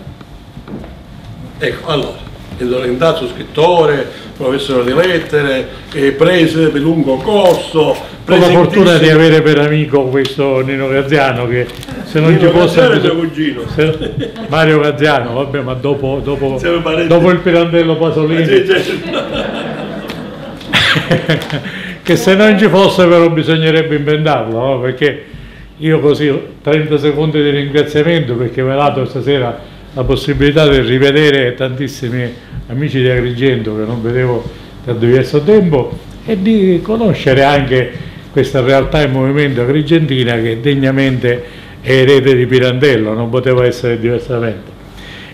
Ecco, allora, Enzo Randazzo, scrittore, professore di lettere, eh, prese di lungo corso, Ho la fortuna di avere per amico questo Nino Gazziano che se non ci Nino fosse Gazziano è mio cugino. se- <laughs> Mario Gazziano, vabbè, ma dopo, dopo, dopo il Pirandello Pasolini, Sì, sì. <laughs> che se non ci fosse però bisognerebbe inventarlo, no? perché io così 30 secondi di ringraziamento perché dato stasera la possibilità di rivedere tantissimi amici di Agrigento che non vedevo da diverso tempo e di conoscere anche questa realtà in movimento agrigentina che degnamente è erede di Pirandello, non poteva essere diversamente.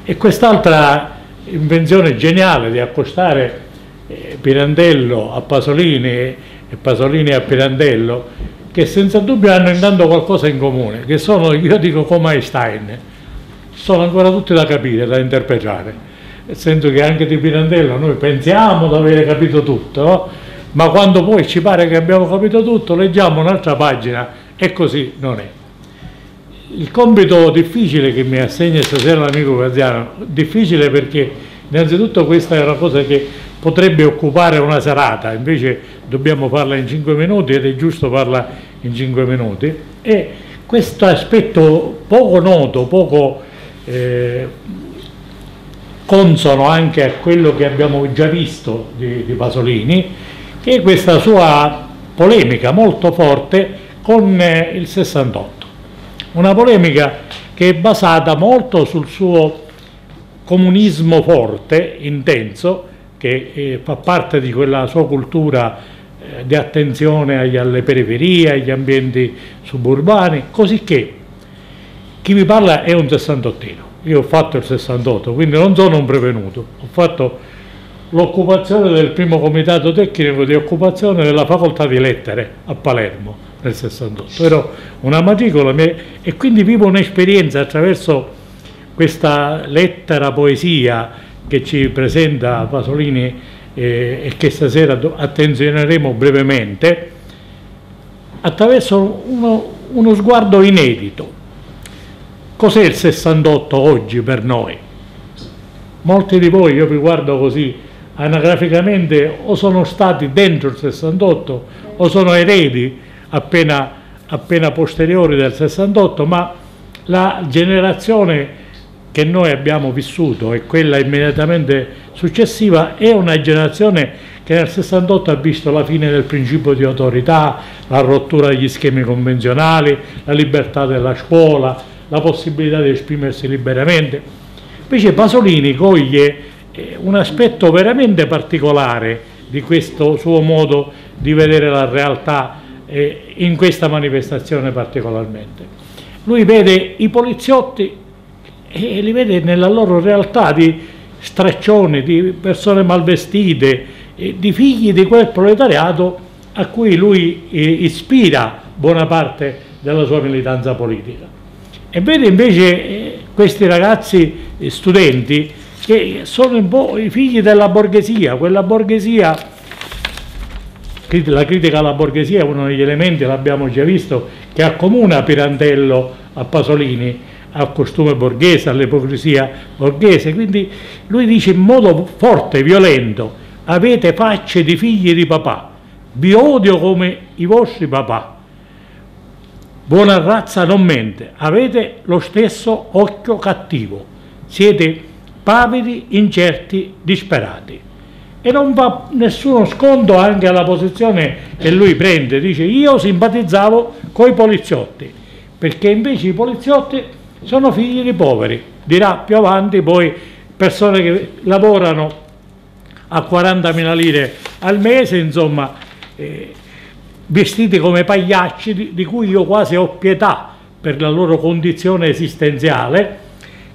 E quest'altra invenzione geniale di accostare eh, Pirandello a Pasolini e Pasolini a Pirandello, che senza dubbio hanno intanto qualcosa in comune, che sono, io dico come Einstein, sono ancora tutti da capire, da interpretare. Nel senso che anche di Pirandello noi pensiamo di avere capito tutto, no? ma quando poi ci pare che abbiamo capito tutto, leggiamo un'altra pagina e così non è. Il compito difficile che mi assegna stasera l'amico Gaziano, difficile perché innanzitutto questa è una cosa che potrebbe occupare una serata, invece dobbiamo farla in 5 minuti ed è giusto farla in 5 minuti, e questo aspetto poco noto, poco eh, consono anche a quello che abbiamo già visto di, di Pasolini, che è questa sua polemica molto forte con eh, il 68. Una polemica che è basata molto sul suo comunismo forte, intenso, che eh, fa parte di quella sua cultura eh, di attenzione agli- alle periferie, agli ambienti suburbani, così che chi mi parla è un sessantottino. Io ho fatto il 68, quindi non sono un prevenuto. Ho fatto l'occupazione del primo comitato tecnico di occupazione della facoltà di lettere a Palermo nel 68. Ero una matricola e quindi vivo un'esperienza attraverso questa lettera poesia che ci presenta Pasolini eh, e che stasera attenzioneremo brevemente, attraverso uno, uno sguardo inedito. Cos'è il 68 oggi per noi? Molti di voi, io vi guardo così anagraficamente, o sono stati dentro il 68 o sono eredi appena, appena posteriori del 68, ma la generazione che noi abbiamo vissuto e quella immediatamente successiva è una generazione che nel 68 ha visto la fine del principio di autorità, la rottura degli schemi convenzionali, la libertà della scuola, la possibilità di esprimersi liberamente. Invece Pasolini coglie eh, un aspetto veramente particolare di questo suo modo di vedere la realtà eh, in questa manifestazione particolarmente. Lui vede i poliziotti e li vede nella loro realtà di straccioni, di persone malvestite, eh, di figli di quel proletariato a cui lui eh, ispira buona parte della sua militanza politica. E vede invece eh, questi ragazzi eh, studenti che sono un po' i figli della borghesia, quella borghesia, la critica alla borghesia è uno degli elementi, l'abbiamo già visto, che accomuna Pirandello a Pasolini, al costume borghese, all'ipocrisia borghese, quindi lui dice in modo forte, violento, avete facce di figli di papà, vi odio come i vostri papà. Buona razza non mente, avete lo stesso occhio cattivo, siete pavidi, incerti, disperati. E non fa nessuno sconto anche alla posizione che lui prende, dice io simpatizzavo con i poliziotti, perché invece i poliziotti sono figli di poveri, dirà più avanti poi persone che lavorano a 40.000 lire al mese, insomma, eh, vestiti come pagliacci di, di cui io quasi ho pietà per la loro condizione esistenziale,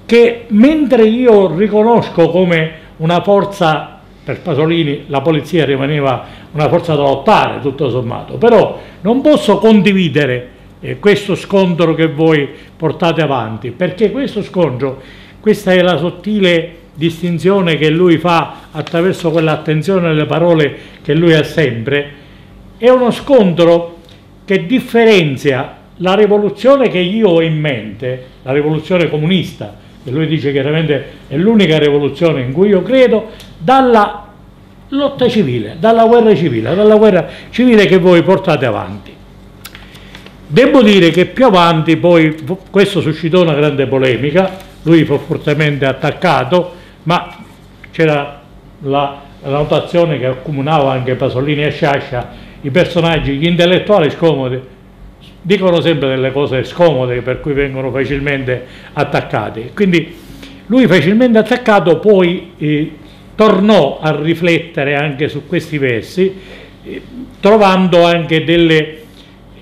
che mentre io riconosco come una forza, per Pasolini la polizia rimaneva una forza da lottare tutto sommato, però non posso condividere eh, questo scontro che voi portate avanti, perché questo scontro, questa è la sottile distinzione che lui fa attraverso quell'attenzione alle parole che lui ha sempre, è uno scontro che differenzia la rivoluzione che io ho in mente, la rivoluzione comunista, che lui dice chiaramente è l'unica rivoluzione in cui io credo, dalla lotta civile, dalla guerra civile, dalla guerra civile che voi portate avanti. Devo dire che più avanti poi questo suscitò una grande polemica, lui fu fortemente attaccato, ma c'era la, la notazione che accomunava anche Pasolini e Sciascia, i personaggi, gli intellettuali scomodi, dicono sempre delle cose scomode per cui vengono facilmente attaccati. Quindi lui facilmente attaccato poi eh, tornò a riflettere anche su questi versi, eh, trovando anche delle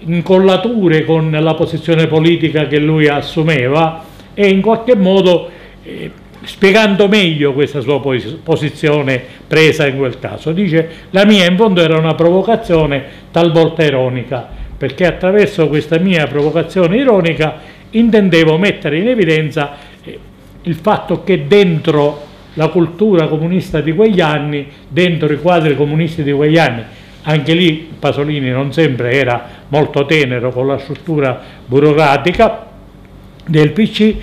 incollature con la posizione politica che lui assumeva e in qualche modo eh, spiegando meglio questa sua posizione presa in quel caso. Dice la mia in fondo era una provocazione talvolta ironica perché attraverso questa mia provocazione ironica intendevo mettere in evidenza eh, il fatto che dentro la cultura comunista di quegli anni, dentro i quadri comunisti di quegli anni, anche lì Pasolini non sempre era molto tenero con la struttura burocratica del PC,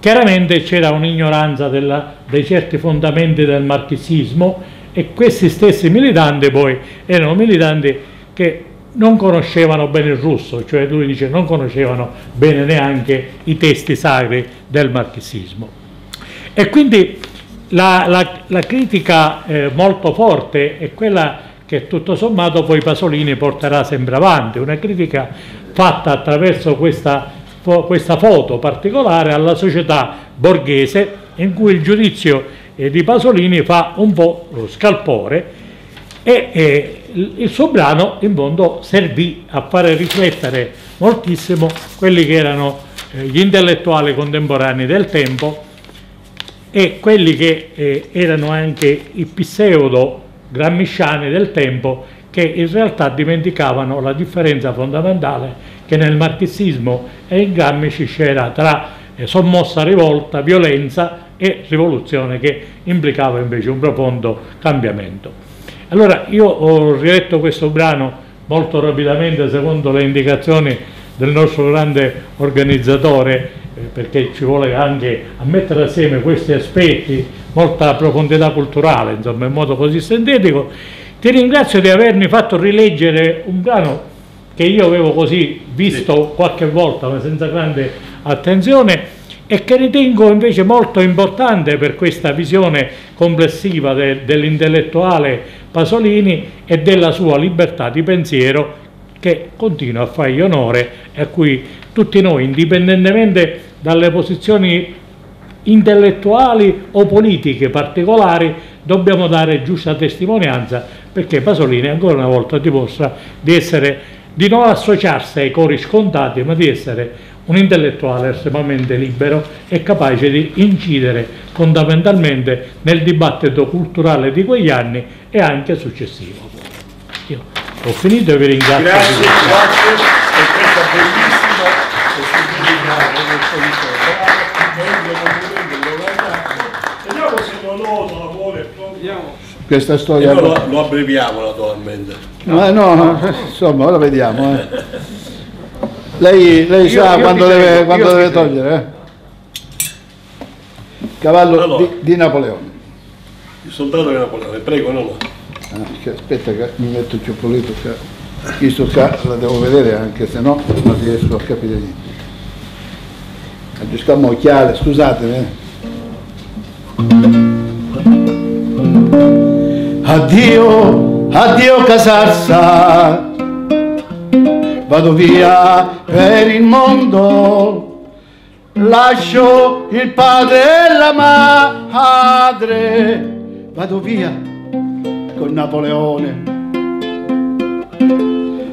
chiaramente c'era un'ignoranza dei certi fondamenti del marxismo e questi stessi militanti poi erano militanti che non conoscevano bene il russo, cioè lui dice non conoscevano bene neanche i testi sacri del marxismo. E quindi la, la, la critica eh, molto forte è quella che tutto sommato poi Pasolini porterà sempre avanti, una critica fatta attraverso questa, questa foto particolare alla società borghese in cui il giudizio di Pasolini fa un po' scalpore e eh, il suo brano in fondo servì a fare riflettere moltissimo quelli che erano eh, gli intellettuali contemporanei del tempo e quelli che eh, erano anche i pseudo grammisciani del tempo che in realtà dimenticavano la differenza fondamentale che nel marxismo e in Gramsci c'era tra eh, sommossa rivolta, violenza e rivoluzione che implicava invece un profondo cambiamento. Allora io ho riletto questo brano molto rapidamente secondo le indicazioni del nostro grande organizzatore eh, perché ci vuole anche a mettere assieme questi aspetti, molta profondità culturale, insomma in modo così sintetico. Ti ringrazio di avermi fatto rileggere un brano che io avevo così visto qualche volta ma senza grande attenzione e che ritengo invece molto importante per questa visione complessiva de, dell'intellettuale Pasolini e della sua libertà di pensiero che continua a fargli onore e a cui tutti noi, indipendentemente dalle posizioni intellettuali o politiche particolari, dobbiamo dare giusta testimonianza perché Pasolini ancora una volta dimostra di, essere, di non associarsi ai cori scontati, ma di essere un intellettuale estremamente libero e capace di incidere fondamentalmente nel dibattito culturale di quegli anni e anche successivo. Io ho finito e vi ringrazio. Grazie, grazie per questa bellissima Vediamo se lo nota, la vuole. Questa storia... lo, lo abbreviamo naturalmente. Ma no, <laughs> insomma, ora vediamo. eh. Lei, lei Io- sa io quando deve, seguo, quando deve togliere? eh? Cavallo Allora. di, di Napoleone. Il soldato di Napoleone, prego, no, no. Ah, che aspetta che mi metto il cioppolito che questo qua la devo vedere anche se no non riesco a capire niente. Aggiustiamo occhiale, scusatemi. Addio, addio Casarsa, vado via per il mondo, lascio il padre e la madre, vado via con Napoleone.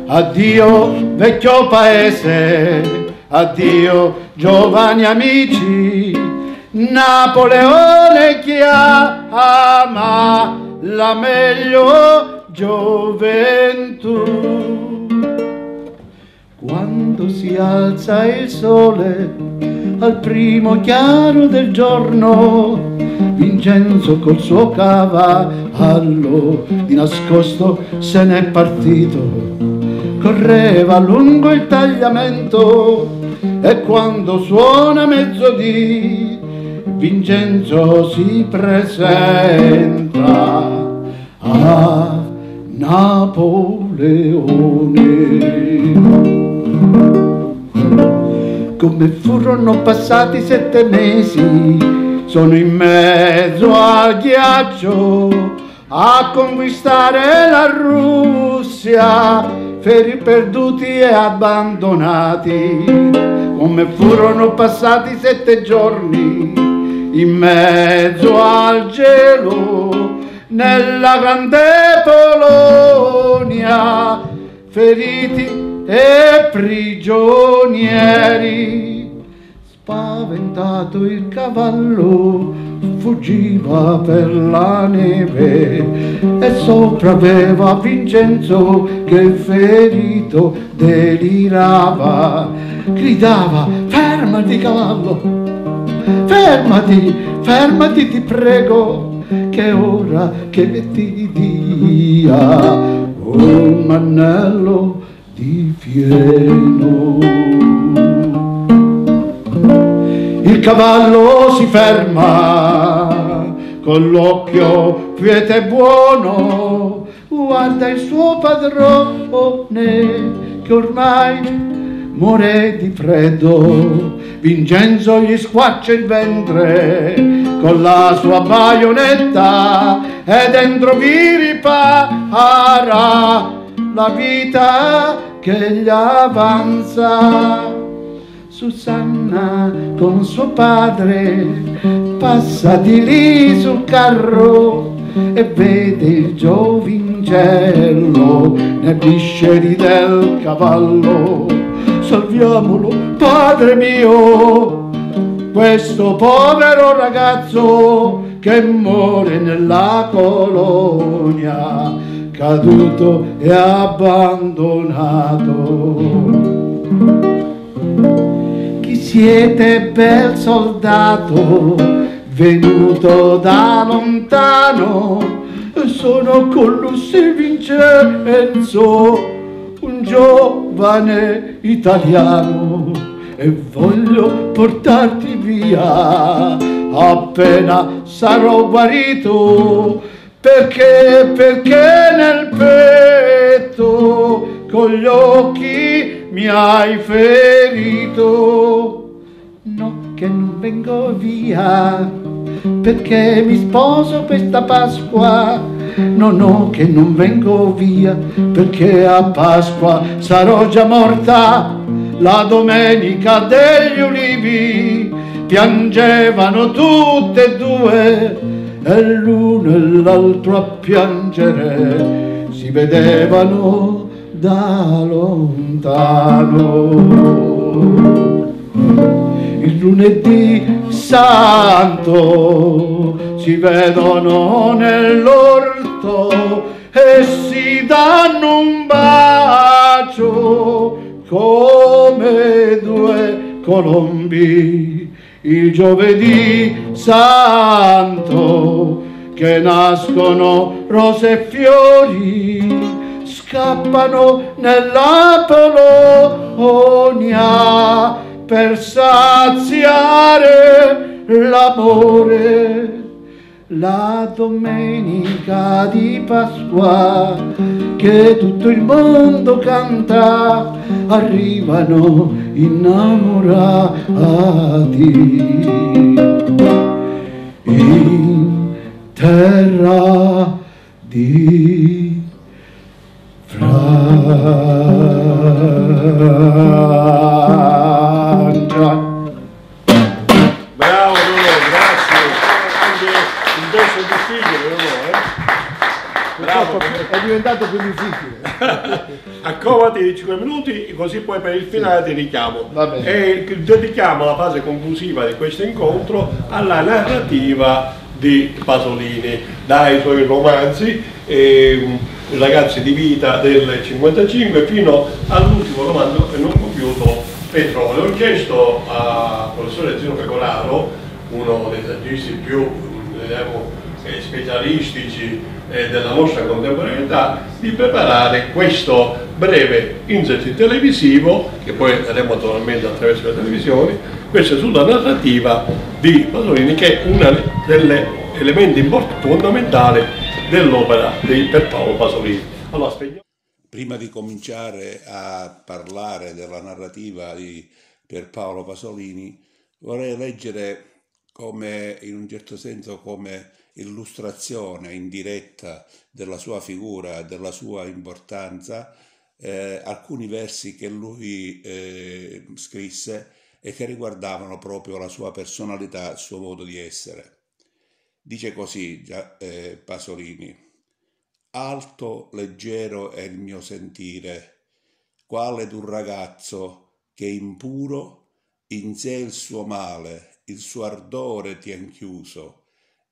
Addio vecchio paese, addio giovani amici, Napoleone chiama la meglio gioventù. Quando si alza il sole al primo chiaro del giorno, Vincenzo col suo cavallo di nascosto se n'è partito. Correva lungo il tagliamento e quando suona mezzodì, Vincenzo si presenta a Napoleone. Come furono passati sette mesi, sono in mezzo al ghiaccio a conquistare la Russia, ferri perduti e abbandonati. Come furono passati sette giorni in mezzo al gelo, nella grande Polonia, feriti e prigionieri. Spaventato il cavallo fuggiva per la neve e sopravveva Vincenzo che ferito delirava. Gridava, fermati cavallo, fermati, fermati ti prego, che ora che ti dia un mannello di fieno. Il cavallo si ferma con l'occhio quiete buono, guarda il suo padrone che ormai muore di freddo. Vincenzo gli squarcia il ventre con la sua baionetta e dentro vi ripara la vita che gli avanza. Susanna con suo padre passa di lì sul carro e vede il giovincello nei visceri del cavallo. Salviamolo, padre mio, questo povero ragazzo che muore nella colonia, caduto e abbandonato. Chi siete bel soldato venuto da lontano? Sono con Lucy Vincenzo, un giovane italiano e voglio portarti via. Appena sarò guarito perché perché nel petto con gli occhi mi hai ferito? No che non vengo via perché mi sposo questa Pasqua no no che non vengo via perché a Pasqua sarò già morta. La domenica degli ulivi piangevano tutte e due e l'uno e l'altro a piangere si vedevano da lontano. Il lunedì santo si vedono nell'orto e si danno un bacio come due colombi il giovedì santo che nascono rose e fiori scappano nella Polonia per saziare l'amore. La domenica di Pasqua che tutto il mondo canta, arrivano innamorati in terra di Francia. Diventato più difficile. <laughs> Accomodati di 5 minuti così poi per il finale ti richiamo. E dedichiamo la fase conclusiva di questo incontro alla narrativa di Pasolini, dai suoi romanzi, ehm, Ragazzi di vita del 55 fino all'ultimo romanzo non compiuto Petrolio. Ho chiesto al professore Zino Pecoraro, uno dei saggisti più diciamo, eh, specialistici eh, della nostra contemporaneità, di preparare questo breve inset televisivo, che poi vedremo naturalmente attraverso le televisioni, questo è sulla narrativa di Pasolini, che è uno degli elementi fondamentali dell'opera di Paolo Pasolini. Allora, spegniamo. Prima di cominciare a parlare della narrativa di Pierpaolo Pasolini, vorrei leggere come, in un certo senso, come illustrazione indiretta della sua figura, della sua importanza, eh, alcuni versi che lui eh, scrisse e che riguardavano proprio la sua personalità, il suo modo di essere. Dice così eh, Pasolini, alto, leggero è il mio sentire, quale d'un ragazzo che impuro in sé il suo male, il suo ardore tien chiuso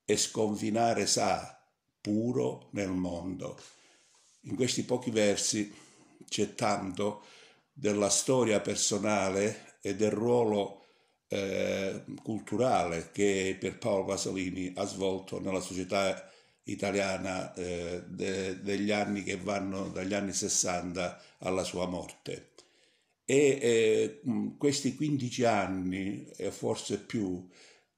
e sconfinare sa, puro nel mondo. In questi pochi versi c'è tanto della storia personale e del ruolo eh, culturale che per Paolo Pasolini ha svolto nella società italiana eh, de, degli anni che vanno dagli anni 60 alla sua morte. E eh, questi 15 anni, e forse più,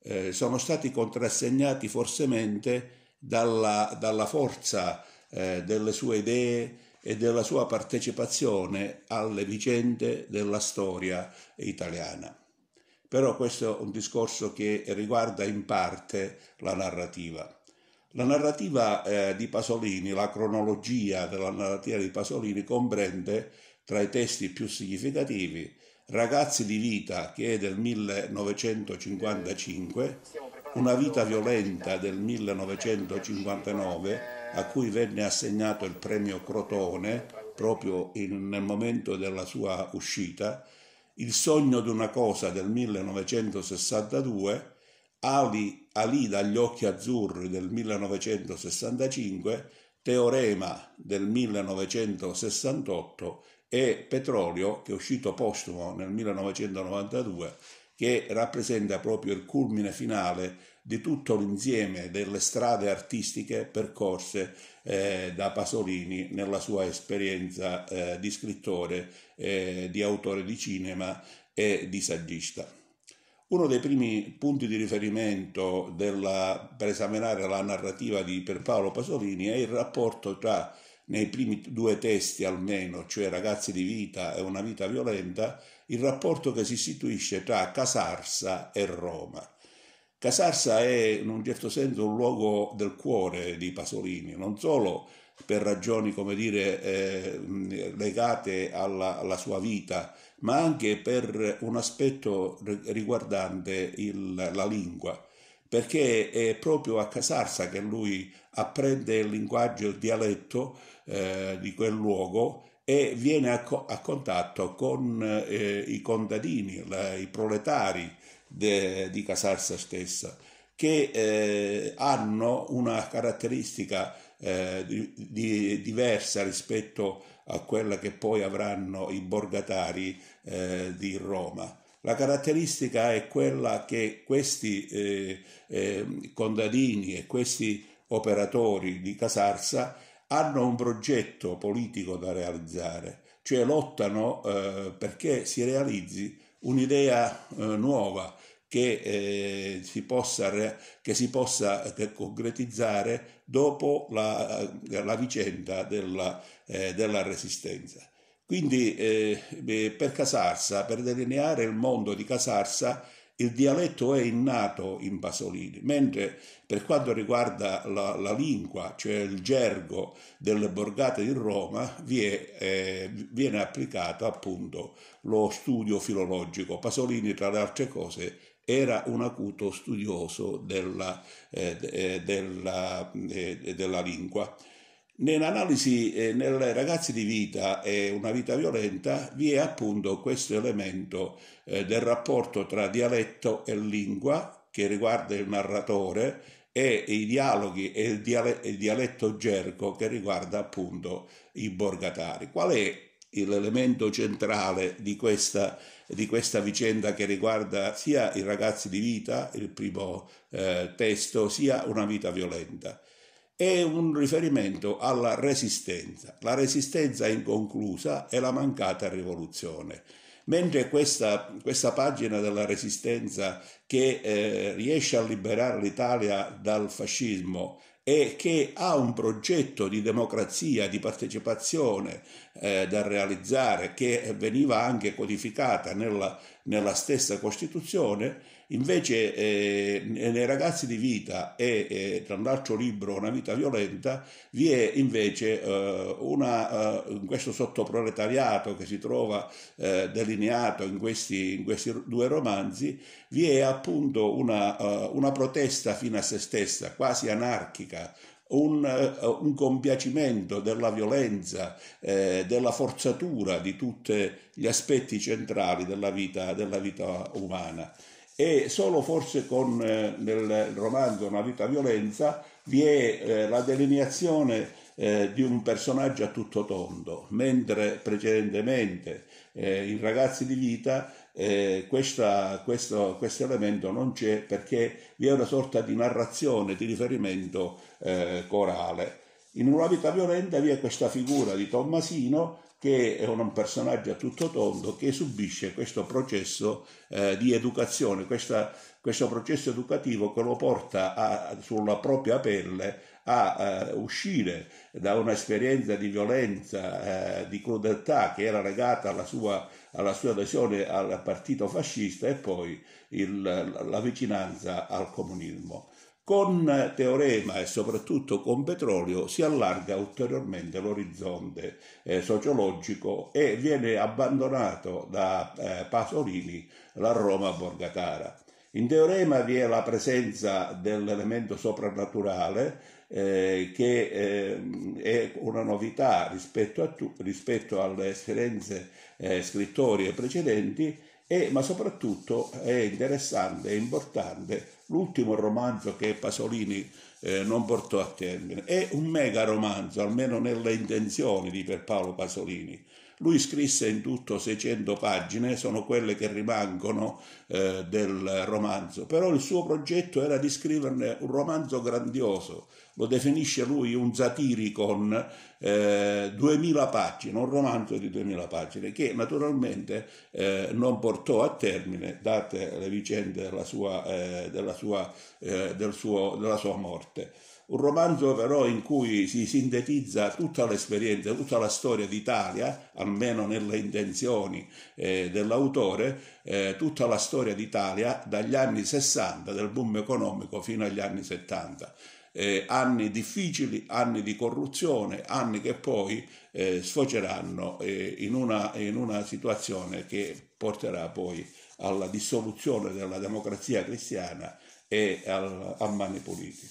eh, sono stati contrassegnati forsemente dalla, dalla forza eh, delle sue idee e della sua partecipazione alle vicende della storia italiana però questo è un discorso che riguarda in parte la narrativa. La narrativa eh, di Pasolini, la cronologia della narrativa di Pasolini comprende tra i testi più significativi Ragazzi di vita che è del 1955, Una vita violenta del 1959 a cui venne assegnato il premio Crotone proprio in, nel momento della sua uscita il sogno di una cosa del 1962, Ali, Ali dagli occhi azzurri del 1965, Teorema del 1968 e Petrolio, che è uscito postumo nel 1992, che rappresenta proprio il culmine finale di tutto l'insieme delle strade artistiche percorse eh, da Pasolini nella sua esperienza eh, di scrittore, eh, di autore di cinema e di saggista. Uno dei primi punti di riferimento della, per esaminare la narrativa di Pierpaolo Pasolini è il rapporto tra, nei primi due testi almeno, cioè Ragazzi di vita e Una vita violenta, il rapporto che si istituisce tra Casarsa e Roma. Casarsa è in un certo senso un luogo del cuore di Pasolini, non solo per ragioni, come dire, eh, legate alla, alla, sua vita, ma anche per un aspetto riguardante il, la lingua, perché è proprio a Casarsa che lui apprende il linguaggio, il dialetto eh, di quel luogo e viene a, co- a contatto con eh, i contadini, la, i proletari de, di Casarsa stessa, che eh, hanno una caratteristica eh, di, di, diversa rispetto a quella che poi avranno i borgatari eh, di Roma. La caratteristica è quella che questi eh, eh, contadini e questi operatori di Casarsa hanno un progetto politico da realizzare, cioè lottano eh, perché si realizzi un'idea eh, nuova che, eh, si possa, che si possa eh, concretizzare dopo la, eh, la vicenda della, eh, della, resistenza. Quindi eh, per Casarsa, per delineare il mondo di Casarsa, il dialetto è innato in Pasolini, mentre per quanto riguarda la, la lingua, cioè il gergo delle borgate di Roma, è, eh, viene applicato appunto lo studio filologico. Pasolini, tra le altre cose, era un acuto studioso della, eh, eh della, eh, della lingua. Nell'analisi, eh, nel ragazzi di vita e una vita violenta, vi è appunto questo elemento eh, del rapporto tra dialetto e lingua che riguarda il narratore e i dialoghi e il, diale- il dialetto gergo che riguarda appunto i borgatari. Qual è l'elemento centrale di questa, di questa, vicenda che riguarda sia i ragazzi di vita, il primo eh, testo, sia una vita violenta. È un riferimento alla resistenza, la resistenza inconclusa e la mancata rivoluzione. Mentre questa, questa pagina della resistenza che eh, riesce a liberare l'Italia dal fascismo e che ha un progetto di democrazia, di partecipazione eh, da realizzare che veniva anche codificata nella, nella stessa Costituzione, invece eh, nei ragazzi di vita e eh, tra l'altro libro Una vita violenta vi è invece eh, una, in questo sottoproletariato che si trova eh, delineato in questi, in questi, due romanzi, vi è appunto una, uh, una protesta fino a se stessa, quasi anarchica, un, uh, un, compiacimento della violenza, eh, della forzatura di tutti gli aspetti centrali della vita, della vita umana. E solo forse con eh, nel romanzo Una vita violenza vi è eh, la delineazione eh, di un personaggio a tutto tondo, mentre precedentemente eh, in Ragazzi di vita eh, questa, questo, questo, elemento non c'è perché vi è una sorta di narrazione, di riferimento eh, corale. In una vita violenta vi è questa figura di Tommasino che è un personaggio a tutto tondo che subisce questo processo eh, di educazione, questa, questo processo educativo che lo porta a, sulla propria pelle a, a eh, uscire da un'esperienza di violenza, eh, di crudeltà che era legata alla sua, alla sua adesione al partito fascista e poi il, la vicinanza al comunismo. Con Teorema e soprattutto con Petrolio si allarga ulteriormente l'orizzonte eh, sociologico e viene abbandonato da eh, Pasolini la Roma borgatara. In Teorema vi è la presenza dell'elemento soprannaturale eh, che eh, è una novità rispetto, tu, rispetto alle esperienze eh, scrittorie precedenti e, ma soprattutto è interessante e importante l'ultimo romanzo che Pasolini eh, non portò a termine. È un mega romanzo, almeno nelle intenzioni di Pierpaolo Pasolini. Lui scrisse in tutto 600 pagine, sono quelle che rimangono eh, del romanzo, però il suo progetto era di scriverne un romanzo grandioso, lo definisce lui un satiricon, eh, 2000 pagine, un romanzo di 2000 pagine, che naturalmente eh, non portò a termine, date le vicende della sua, eh, della sua, eh, del suo, della sua morte. Un romanzo però in cui si sintetizza tutta l'esperienza, tutta la storia d'Italia, almeno nelle intenzioni eh, dell'autore, eh, tutta la storia d'Italia dagli anni 60, del boom economico, fino agli anni 70. Eh, anni difficili, anni di corruzione, anni che poi eh, sfoceranno eh, in una, in, una, situazione che porterà poi alla dissoluzione della democrazia cristiana e al, a mani puliti.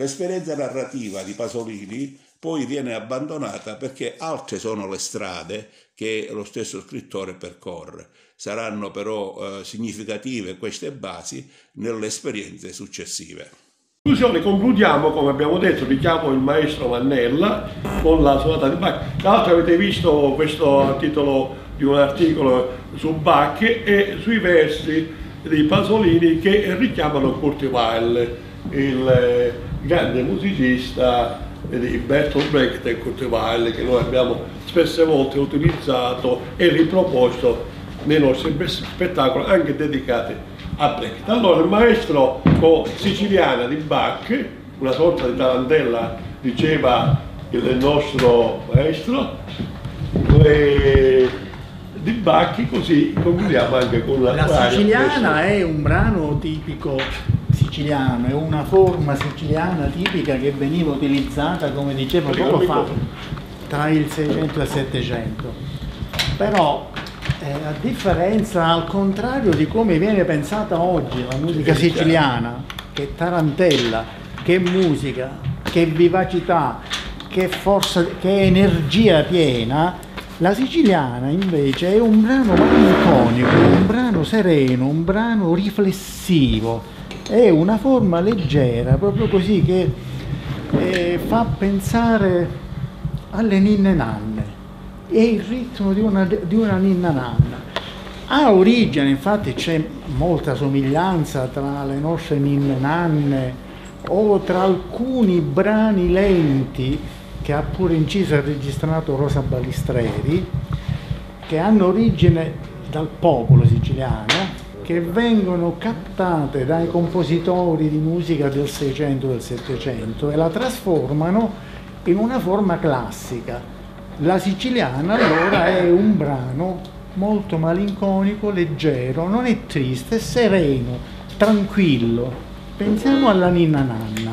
L'esperienza narrativa di Pasolini poi viene abbandonata perché altre sono le strade che lo stesso scrittore percorre. Saranno però eh, significative queste basi nelle esperienze successive. In conclusione concludiamo, come abbiamo detto, richiamo il maestro Mannella con la sonata di Bach. Tra l'altro avete visto questo titolo di un articolo su Bach e sui versi di Pasolini che richiamano Kurt Weill, il grande musicista di Bertolt Brecht e Kurt Weill che noi abbiamo spesse volte utilizzato e riproposto nei nostri spettacoli anche dedicati a Brecht. Allora il maestro siciliana di Bach, una sorta di tarantella, diceva il nostro maestro, e di Bacchi, così concludiamo anche con la La siciliana è un brano tipico siciliano, è una forma siciliana tipica che veniva utilizzata, come dicevo poco fa, tra il 600 e il 700. Però eh, a differenza, al contrario di come viene pensata oggi la musica siciliana, che tarantella, che musica, che vivacità, che forza, che energia piena, la siciliana invece è un brano malinconico, un brano sereno, un brano riflessivo, è una forma leggera, proprio così che eh, fa pensare alle ninne nanne, è il ritmo di una, di una ninna nanna. Ha origine, infatti c'è molta somiglianza tra le nostre ninne nanne o tra alcuni brani lenti che ha pure inciso e registrato Rosa Balistreri, che hanno origine dal popolo siciliano, che vengono captate dai compositori di musica del 600 e del 700 e la trasformano in una forma classica. La siciliana allora è un brano molto malinconico, leggero, non è triste, è sereno, tranquillo. Pensiamo alla ninna nanna.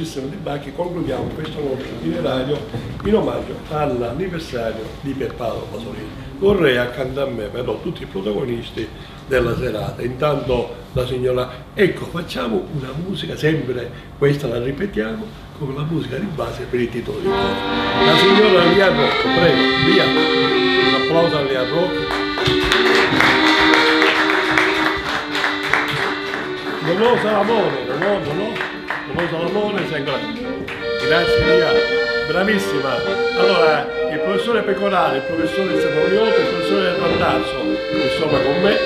Dolcissima di Bacchi concludiamo questo nostro itinerario in omaggio all'anniversario di Pierpaolo Pasolini. Vorrei accanto a me però tutti i protagonisti della serata. Intanto la signora, ecco facciamo una musica sempre, questa la ripetiamo, come la musica di base per i titoli. La signora Lia Rocco, prego, via. Un applauso a Lia Rocco. Non ho Salamone, non Salamone, sei ancora. Grazie Lia, bravissima. Allora, il professore Pecorale, il professore Sapoliotto, il professore Randazzo, insomma con me.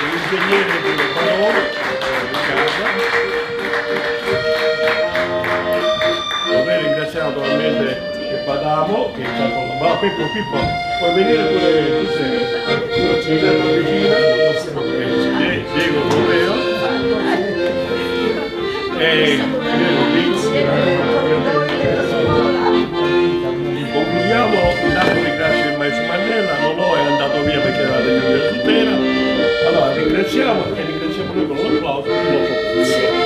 L'ingegnere di Parole, in casa. Adamo che è stato portato ma Pippo Pippo puoi venire pure tu sei non ci vediamo vicino. Eh, Diego Romeo e eh, Diego Pizzi eh. concludiamo Napoli grazie al maestro Mandela Nonò è andato via perché era degli Unione Tutela. Allora ringraziamo e ringraziamo noi con un applauso. il nostro pubblico